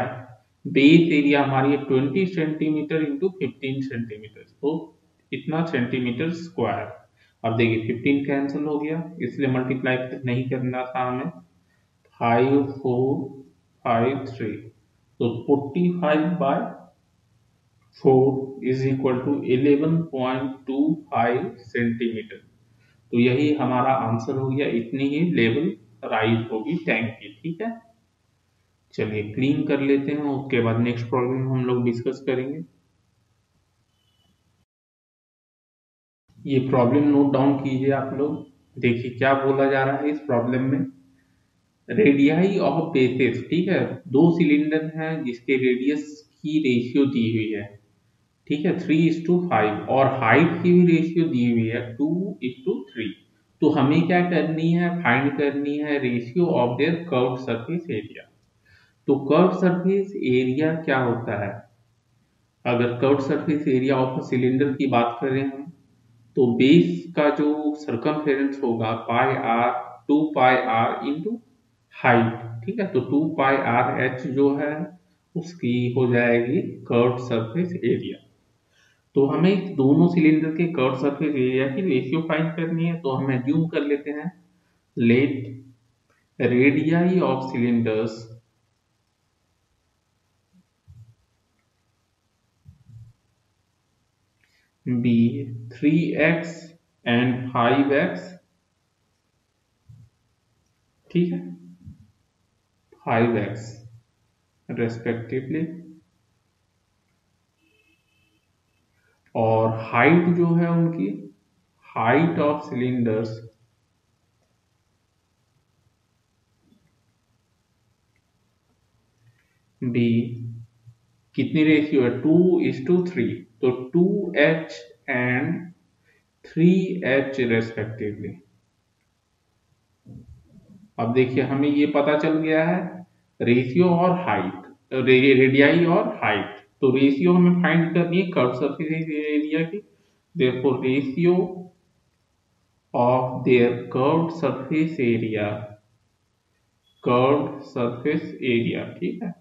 base area हमारी है 20 सेंटीमीटर इंटू फिफ्टीन सेंटीमीटर तो इतना सेंटीमीटर स्क्वायर अब देखिए 15 कैंसिल हो गया, इसलिए मल्टीप्लाई नहीं करना था हमें। फाइव फोर फाइव थ्री तो forty five by four is equal to eleven point two five centimetre तो यही हमारा आंसर हो गया, इतनी ही लेवल राइज होगी टैंक की, ठीक है? चलिए क्लीन कर लेते हैं, उसके बाद नेक्स्ट प्रॉब्लम हम लोग डिस्कस करेंगे। ये प्रॉब्लम नोट डाउन कीजिए आप लोग। देखिए क्या बोला जा रहा है इस प्रॉब्लम में। रेडियाई ऑफ़ बेसिस ठीक है? दो सिलेंडर हैं जिसके रेडियस की रेशियो दी हुई है। ठीक है? थ्री इज़ टू फाइव और हाइट की भी रेशियो दी हुई है। टू इज़ टू थ्री तो हमें क्या करनी है? फाइंड करनी है ratio of their curve surface area तो कर्व सरफेस एरिया क्या होता है? अगर curve surface area of cylinder की बात करें हम तो बेस का जो सरकमफेरेंस होगा pi r two pi r into height ठीक है? तो टू पाई आर एच जो है, उसकी हो जाएगी कर्व सरफेस एरिया तो हमें दोनों सिलेंडर के कर्व सरफेस एरिया की रेशियो फाइंड करनी है तो हम एज्यूम कर लेते हैं. Let radii of cylinders be 3x and 5x ठीक है? 5x रेस्पेक्टिवली और हाइट जो है उनकी हाइट ऑफ़ सिलेंडर्स बी कितनी रेशियो है? Two is to three then two h and three h respectively अब देखिए, हमें ये पता चल गया है रेशियो और हाइट रेडियाई और हाइट तो रेशियो हमें फाइंड करनी है कर्व सरफेस एरिया की. Therefore ratio of their curve surface area curve surface area ठीक है?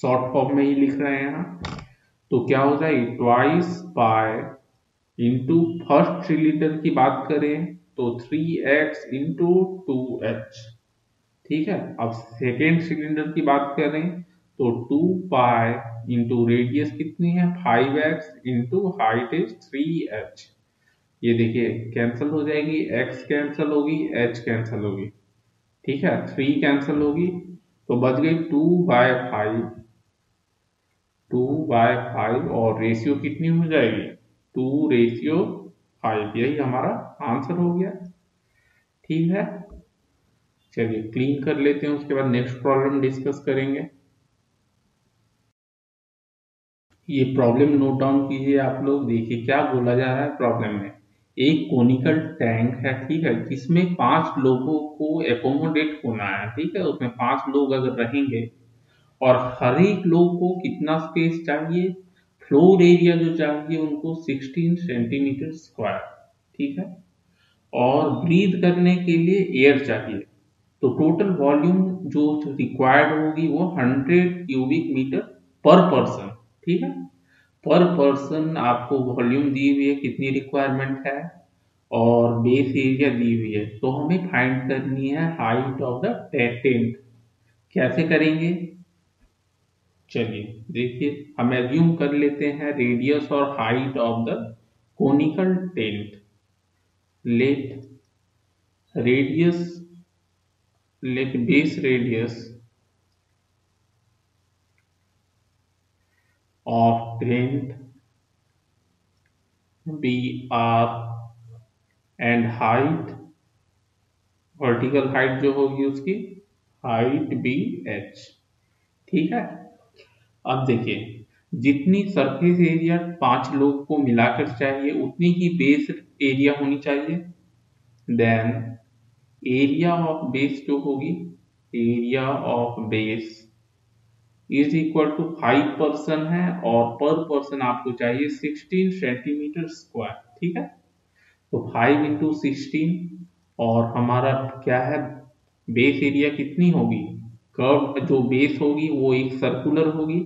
शॉर्ट फॉर्म में ही लिख रहे हैं यहाँ तो क्या हो जाएगी? Twice by into first cylinder की बात करें तो three x into two h ठीक है? अब सेकेंड सिलेंडर की बात करें तो टू पाई इंटू रेडियस कितनी है? Five x into height is three h ये देखिए कैंसिल हो जाएगी एक्स कैंसिल होगी एच कैंसिल होगी। ठीक है? थ्री कैंसिल होगी तो बच गई two by five two by five और रेशियो कितनी हो जाएगी? टू रेशियो फाइव, यही हमारा आंसर हो गया। ठीक है? चलिए क्लीन कर लेते हैं, उसके बाद नेक्स्ट प्रॉब्लम डिस्कस करेंगे। ये प्रॉब्लम नोट डाउन कीजिए आप लोग, देखिए क्या बोला जा रहा है प्रॉब्लम में। एक कोनिकल टैंक है, ठीक है, जिसमें पाँच लोगों को एकोमोडेट होना है, ठीक है, उसमें पाँच लोग अगर रहेंगे और हर एक लोग को कितना स्पेस चाहिए? फ्लोर एरिया जो चाहिए उनको 16 सेंटीमीटर स्क्वायर ठीक है? और ब्रीथ करने के लिए एयर चाहिए। तो टोटल वॉल्यूम जो रिक्वायर्ड होगी वो 100 क्यूबिक मीटर पर पर्सन ठीक है? पर पर्सन आपको वॉल्यूम दी हुई है, कितनी रिक्वायरमेंट है? और बेस एरिया दी हुई है। तो हमें फाइंड करनी है हाइट ऑफ़ द टेंट कैसे करेंगे? चलिए, देखिए, हम एज्यूम कर लेते हैं रेडियस और height of the conical tent let radius let base radius of tent b r and height vertical height जो होगी उसकी हाइट बी एच ठीक है? अब देखिए, जितनी सरफेस एरिया पाँच लोग को मिलाकर चाहिए, उतनी ही बेस एरिया होनी चाहिए। देन एरिया ऑफ़ बेस जो होगी area of base is equal to five person है और पर पर्सन आपको चाहिए सिक्सटीन सेंटीमीटर स्क्वायर ठीक है? तो फाइव इंटू सिक्सटीन और हमारा क्या है? बेस एरिया कितनी होगी? कर्व जो बेस होगी, वो एक सर्कुलर होगी।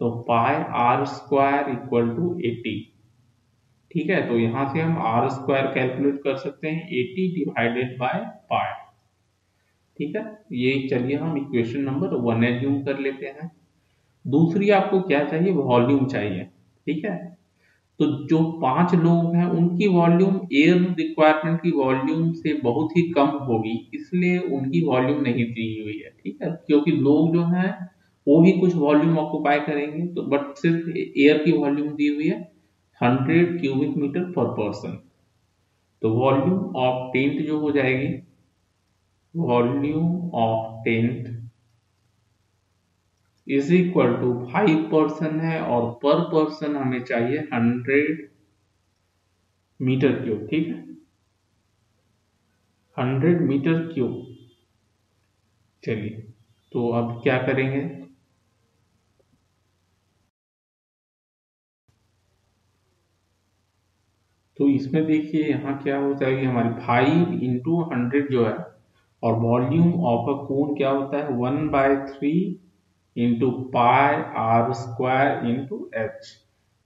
तो pi r square equal to eighty ठीक है? तो यहाँ से हम आर स्क्वायर कैलकुलेट कर सकते हैं। एटी डिवाइडेड बाय पाई ठीक है? ये चलिए हम इक्वेशन नंबर वन एज्यूम कर लेते हैं। दूसरी आपको क्या चाहिए? वॉल्यूम चाहिए। ठीक है? तो जो पाँच लोग हैं, उनकी वॉल्यूम एयर रिक्वायरमेंट की वॉल्यूम से बहुत ही कम होगी, इसलिए उनकी वॉल्यूम नहीं दी हुई है, ठीक है? क्योंकि लोग जो हैं, वो भी कुछ वॉल्यूम ऑक्यूपाई करेंगे तो बट सिर्फ़ एयर की वॉल्यूम दी हुई है hundred cubic metre per person तो वॉल्यूम ऑफ़ टेंट जो हो जाएगी volume of tent is equal to five person है और पर पर्सन हमें चाहिए हंड्रेड मीटर क्यूब ठीक है? हंड्रेड मीटर क्यूब चलिए तो अब क्या करेंगे? तो इसमें देखिए यहाँ क्या हो जाएगी, हमारी फाइव इंटू हंड्रेड जो है और वॉल्यूम ऑफ़ अ कोन क्या होता है? One by three into pi r square into h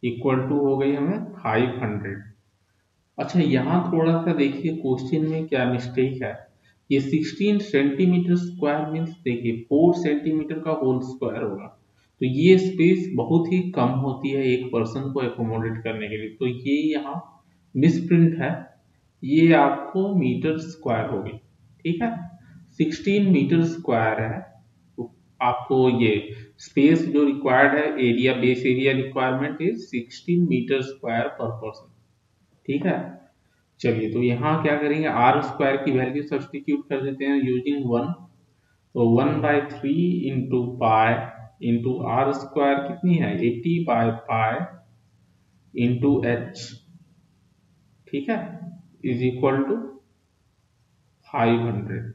equal to हो गई हमें फाइव हंड्रेड अच्छा यहाँ थोड़ा सा देखिए क्वेश्चन में क्या मिस्टेक है? ये 16 सेंटीमीटर स्क्वायर मीन्स देखिए 4 सेंटीमीटर का होल स्क्वायर होगा। तो ये स्पेस बहुत ही कम होती है एक पर्सन को एकोमोडेट करने के लिए। तो ये यहाँ मिसप्रिंट है। ये आपको मीटर स्क्वायर होगी, ठीक है? 16 मीटर स्क्वायर है। आपको ये स्पेस जो रिक्वायर्ड है area base area requirement is 16 metre square per person ठीक है? चलिए तो यहाँ क्या करेंगे? आर स्क्वायर की वैल्यू सब्सटीट्यूट कर देते हैं यूजिंग वन तो one by three into pi into r square कितनी है? Eighty by pi into h ठीक है? Is equal to five hundred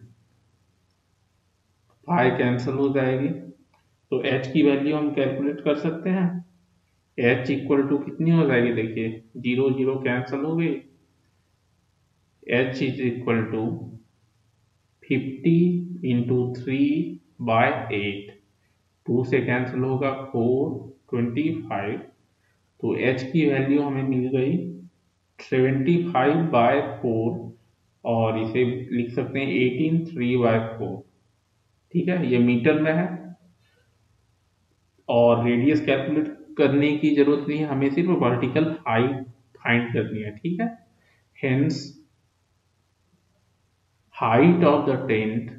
five cancel हो जाएगी। तो एच की वैल्यू हम कैलकुलेट कर सकते हैं। एच इक्वल टू कितनी हो जाएगी? देखिए ज़ीरो ज़ीरो कैंसिल हो गई। H is equal to fifty into three by eight two से कैंसिल होगा फोर ट्वेंटी फाइव तो एच की वैल्यू हमें मिल गई सेवेंटी फाइव बाय फोर और इसे लिख सकते हैं एटीन थ्री बाय फोर ठीक है? ये मीटर में है। और रेडियस कैलकुलेट करने की ज़रूरत नहीं है। हमें सिर्फ़ वर्टिकल हाइट फाइंड करनी है, ठीक है? Hence height of the tent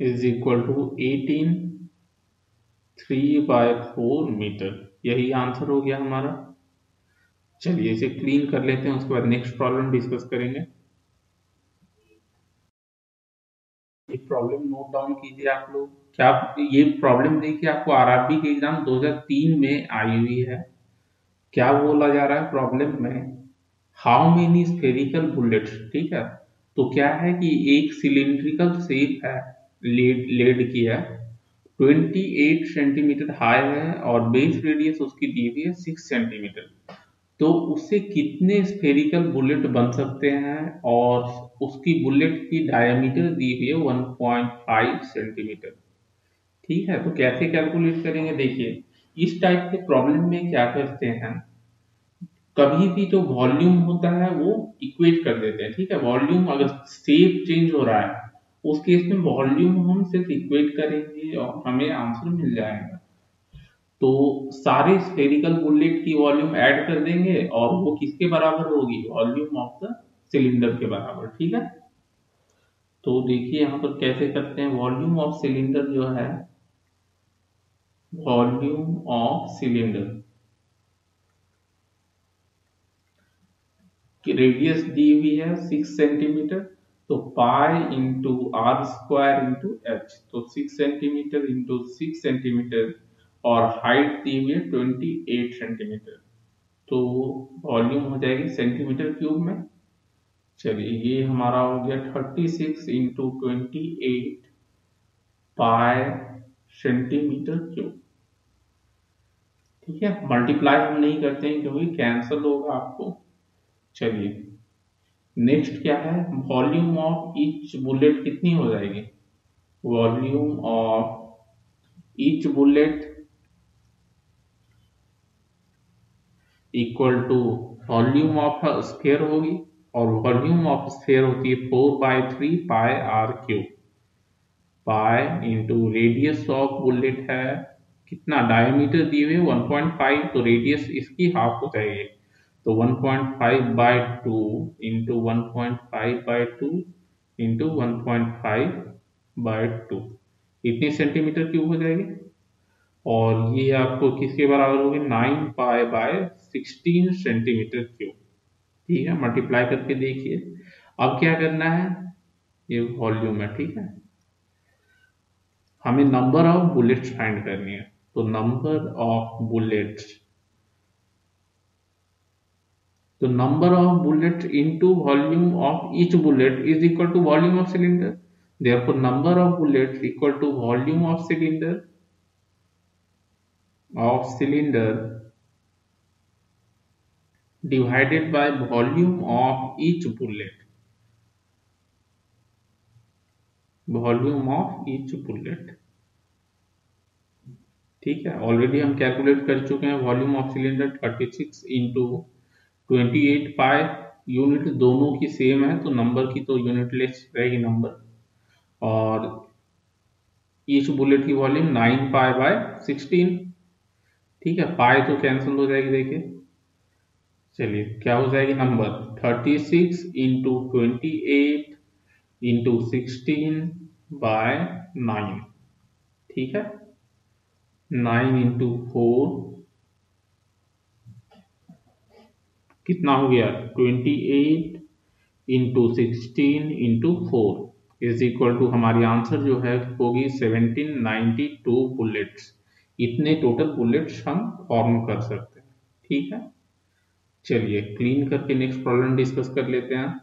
is equal to eighteen three by four metre यही आंसर हो गया हमारा। चलिए इसे क्लीन कर लेते हैं, उसके बाद नेक्स्ट प्रॉब्लम डिस्कस करेंगे। प्रॉब्लम नोट डाउन कीजिए आप लोग। क्या ये प्रॉब्लम देखिए, आपको आरआरबी के एग्ज़ाम 2003 में आई हुई है। क्या बोला जा रहा है प्रॉब्लम में? हाउ मेनी स्फेरिकल बुलेट्स ठीक है? तो क्या है कि एक सिलिंड्रिकल शेप है लेड लेड की है। 28 सेंटीमीटर हाई है और बेस रेडियस उसकी दी हुई है 6 सेंटीमीटर तो उससे कितने स्फेरिकल बुलेट बन सकते हैं? और उसकी बुलेट की डायमीटर दी हुई है 1.5 सेंटीमीटर ठीक है तो कैसे कैलकुलेट करेंगे? देखिए, इस टाइप के प्रॉब्लम में क्या करते हैं? कभी भी जो वॉल्यूम होता है, वो इक्वेट कर देते हैं। ठीक है वॉल्यूम अगर शेप चेंज हो रहा है, उस केस में वॉल्यूम हम सिर्फ़ इक्वेट करेंगे और हमें आंसर मिल जाएगा। तो सारे स्फेरिकल बुलेट की वॉल्यूम ऐड कर देंगे और वो किसके बराबर होगी? वॉल्यूम ऑफ़ द सिलेंडर के बराबर, ठीक है? तो देखिए यहाँ पर कैसे करते हैं? वॉल्यूम ऑफ़ सिलेंडर जो है वॉल्यूम ऑफ़ सिलेंडर रेडियस दी हुई है सिक्स सेंटीमीटर तो pi into r square into h तो six centimetre into six centimetre और हाइट दी हुई है ट्वेंटी एट सेंटीमीटर तो वॉल्यूम हो जाएगी सेंटीमीटर क्यूब में. चलिए, ये हमारा हो गया thirty six into twenty eight pi centimetre cube ठीक है? मल्टीप्लाई हम नहीं करते हैं क्योंकि कैंसल होगा आपको. चलिए नेक्स्ट क्या है? वॉल्यूम ऑफ़ ईच बुलेट कितनी हो जाएगी? Volume of each bullet equal to volume of sphere होगी और वॉल्यूम ऑफ़ स्फेयर होती है four by three pi r cube pi into radius of bullet है। कितना डायमीटर दिए हुए 1.5 तो रेडियस इसकी हाफ़ हो जाएगी। तो 1.5 point five by two into one by two into one point by two इतनी सेंटीमीटर क्यूब हो जाएगी। और ये आपको किसके बराबर होगी? Nine pi by sixteen centimetre cube ठीक है मल्टीप्लाई करके देखिए। अब क्या करना है? ये वॉल्यूम है, ठीक है? हमें नंबर ऑफ़ बुलेट्स फाइंड करनी है। तो नंबर ऑफ़ बुलेट्स तो number of bullet into volume of each bullet is equal to volume of cylinder therefore, number of bullets equal to volume of cylinder of cylinder divided by volume of each bullet. Volume of each bullet. ठीक है? Already हम calculate कर चुके हैं volume of cylinder 36 six into twenty eight pi unit दोनों की same है तो नंबर की तो यूनिट लेस रहेगी नंबर और ईच बुलेट की volume nine pi by sixteen ठीक है? पाई तो कैंसिल हो जाएगी, देखिए। चलिए, क्या हो जाएगी number thirty six into twenty eight into sixteen by nine ठीक है? नाइन इंटू फोर कितना हो गया? Twenty eight into sixteen into four is equal to हमारी आंसर जो है होगी सेवनटीन नाइनटी टू बुलेट्स इतने टोटल बुलेट्स हम फॉर्म कर सकते हैं। ठीक है? चलिए क्लीन करके नेक्स्ट प्रॉब्लम डिस्कस कर लेते हैं।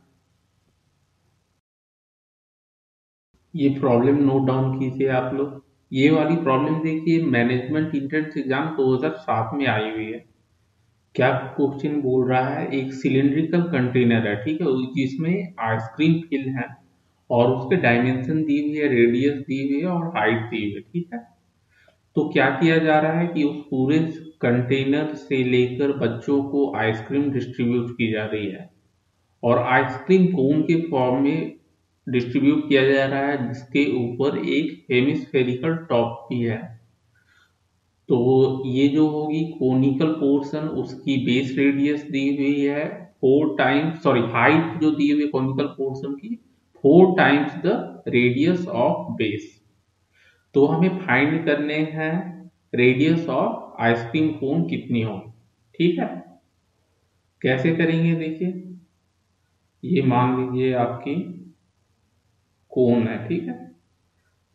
ये प्रॉब्लम नोट डाउन कीजिए आप लोग। ये वाली प्रॉब्लम देखिए मैनेजमेंट इंट्रेंस एग्ज़ाम 2007 में आई हुई है। क्या क्वेश्चन बोल रहा है? एक सिलेंड्रिकल कंटेनर है, ठीक है? जिसमें आइसक्रीम फिल है और उसके डायमेंशन दी हुई है रेडियस दी हुई है और हाइट दी हुई है, ठीक है? तो क्या किया जा रहा है कि उस पूरे कंटेनर से लेकर बच्चों को आइसक्रीम डिस्ट्रीब्यूट की जा रही है? और आइसक्रीम कोन के फॉर्म में डिस्ट्रीब्यूट किया जा रहा है, जिसके ऊपर एक हेमिस्फेरिकल टॉप भी है। तो ये जो होगी कोनिकल पोर्शन उसकी बेस रेडियस दी हुई है फोर टाइम्स सॉरी हाइट जो दी हुई है कोनिकल पोर्शन की four times the radius of base तो हमें फाइंड करने हैं रेडियस ऑफ़ आइसक्रीम कोन कितनी होगी ठीक है? कैसे करेंगे देखिए? ये मान लीजिए आपकी कोन है, ठीक है?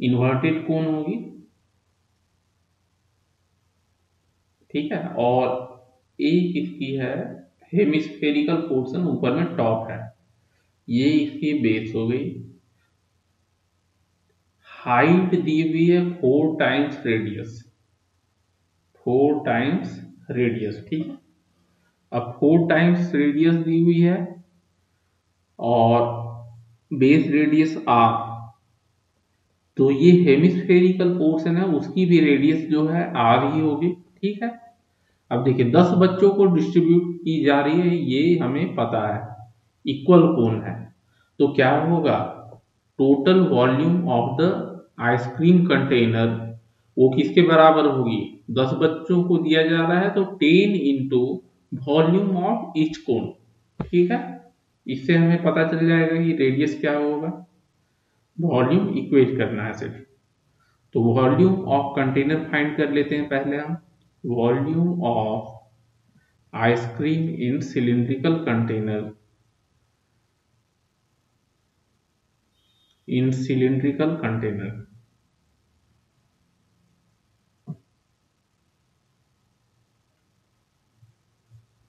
इन्वर्टेड कोन होगी। ठीक है? और एक इसकी है हेमिस्फेरिकल पोर्शन ऊपर में टॉप है। ये इसकी बेस हो गई। हाइट दी हुई है four times radius. Four times radius, ठीक है? अब फोर टाइम्स रेडियस दी हुई है और बेस रेडियस आर। तो ये हेमिस्फेरिकल पोर्शन है, उसकी भी रेडियस जो है आर ही होगी, ठीक है? अब देखिए, दस बच्चों को डिस्ट्रीब्यूट की जा रही है, ये हमें पता है, इक्वल कोण है। तो क्या होगा? Total volume of the ice cream container, वो किसके बराबर होगी? दस बच्चों को दिया जा रहा है तो ten into volume of each cone ठीक है? इससे हमें पता चल जाएगा कि रेडियस क्या होगा। वॉल्यूम इक्वेट करना है सिर्फ़। तो वॉल्यूम ऑफ़ कंटेनर फाइंड कर लेते हैं पहले हम। Volume of ice cream in cylindrical container in cylindrical container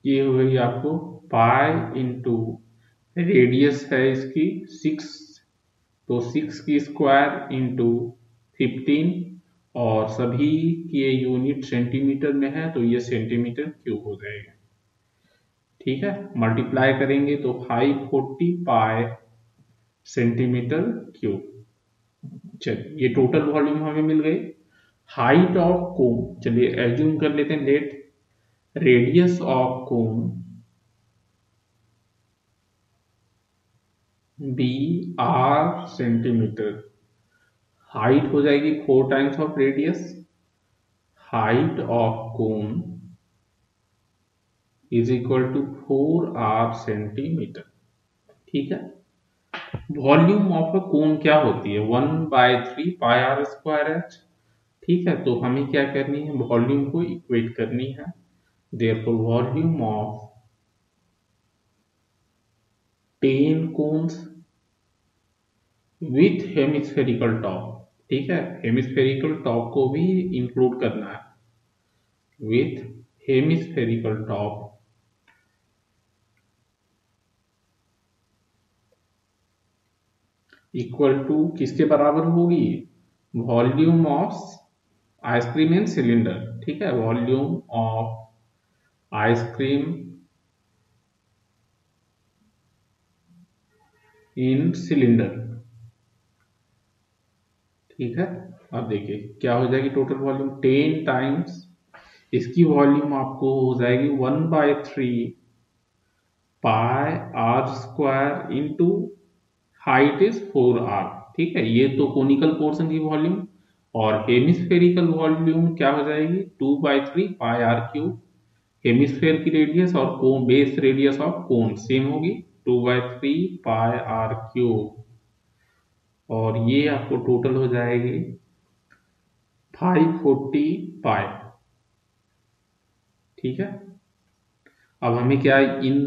ये हो गई आपको पाई इंटू रेडियस है इसकी सिक्स तो सिक्स की स्क्वायर इंटू फिफ्टीन और सभी के यूनिट सेंटीमीटर में है तो ये सेंटीमीटर क्यूब हो जाएगा। ठीक है? मल्टीप्लाई करेंगे तो five forty pi centimetre cube चलिए, ये टोटल वॉल्यूम हमें मिल गई। हाइट ऑफ़ कोन चलिए एज्यूम कर लेते हैं let radius of cone be r centimetre height हो जाएगी four times of radius height of cone is equal to four r centimetre ठीक है? वॉल्यूम ऑफ़ अ कोन क्या होती है? One by three pi r square h ठीक है? तो हमें क्या करनी है? वॉल्यूम को इक्वेट करनी है। Therefore volume of 10 cones with hemispherical top. ठीक है? हेमिस्फेरिकल टॉप को भी इंक्लूड करना है। With hemispherical top equal to किसके बराबर होगी? Volume of ice cream and cylinder ठीक है? Volume of ice cream in cylinder ठीक है? अब देखिए, क्या हो जाएगी टोटल वॉल्यूम टेन टाइम्स इसकी वॉल्यूम आपको हो जाएगी one by three pi r square into height is four r ठीक है? ये तो कोनिकल पोर्शन की वॉल्यूम और हेमिस्फेरिकल वॉल्यूम क्या हो जाएगी? Two by three pi r cube hemisphere की रेडियस और cone base radius of cone same होगी। Two by three pi r cube और ये आपको टोटल हो जाएगी फाइव फोर्टी पाई ठीक है? अब हमें क्या इन,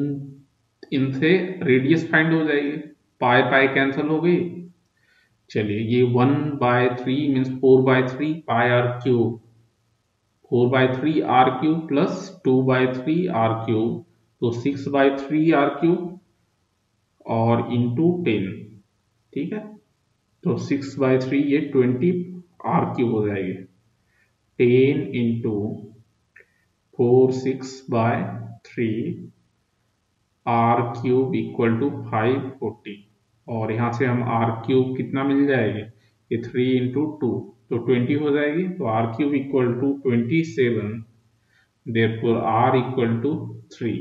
इनसे रेडियस फाइंड हो जाएगी। पाई पाई कैंसिल हो गई। चलिए, ये one by three means four by three pi r cube four by three r cube plus two by three r cube तो six by three r cube और इंटू टेन ठीक है? तो सिक्स बाई थ्री ये twenty r cube हो जाएगी। Ten into four six by three r cube equal to five forty, और यहाँ से हम आर क्यूब कितना मिल जाएगी? ये थ्री इंटू टू तो 20 हो जाएगी तो r cube equal to twenty seven there r equal to three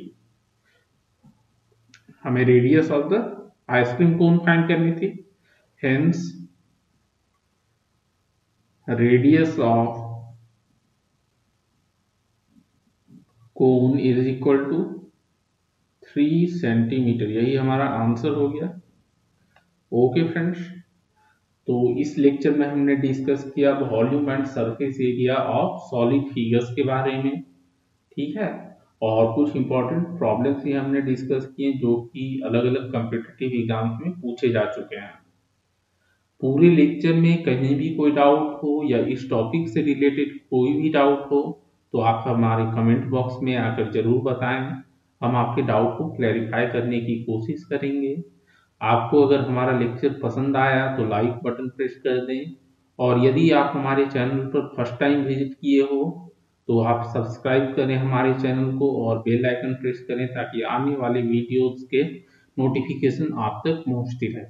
हमें radius of the ice cream cone find करनी थी। Hence radius of cone is equal to three centimetre यही हमारा आंसर हो गया। ओके फ्रेंड्स तो इस लेक्चर में हमने डिस्कस किया volume and surface area of solid figures के बारे में, ठीक है? और कुछ इंपॉर्टेंट प्रॉब्लम्स भी हमने डिस्कस किए जो कि अलग अलग कम्पिटिटिव एग्ज़ाम्स में पूछे जा चुके हैं। पूरे लेक्चर में कहीं भी कोई डाउट हो या इस टॉपिक से रिलेटेड कोई भी डाउट हो तो आप हमारे कमेंट बॉक्स में आकर ज़रूर बताएँ। हम आपके डाउट को क्लैरिफाई करने की कोशिश करेंगे। आपको अगर हमारा लेक्चर पसंद आया तो लाइक बटन प्रेस कर दें। और यदि आप हमारे चैनल पर फ़र्स्ट टाइम विज़िट किए हो तो आप सब्सक्राइब करें हमारे चैनल को और बेल आइकन प्रेस करें ताकि आने वाले वीडियोस के नोटिफिकेशन आप तक पहुँचती रहे।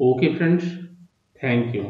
Okay friends thank you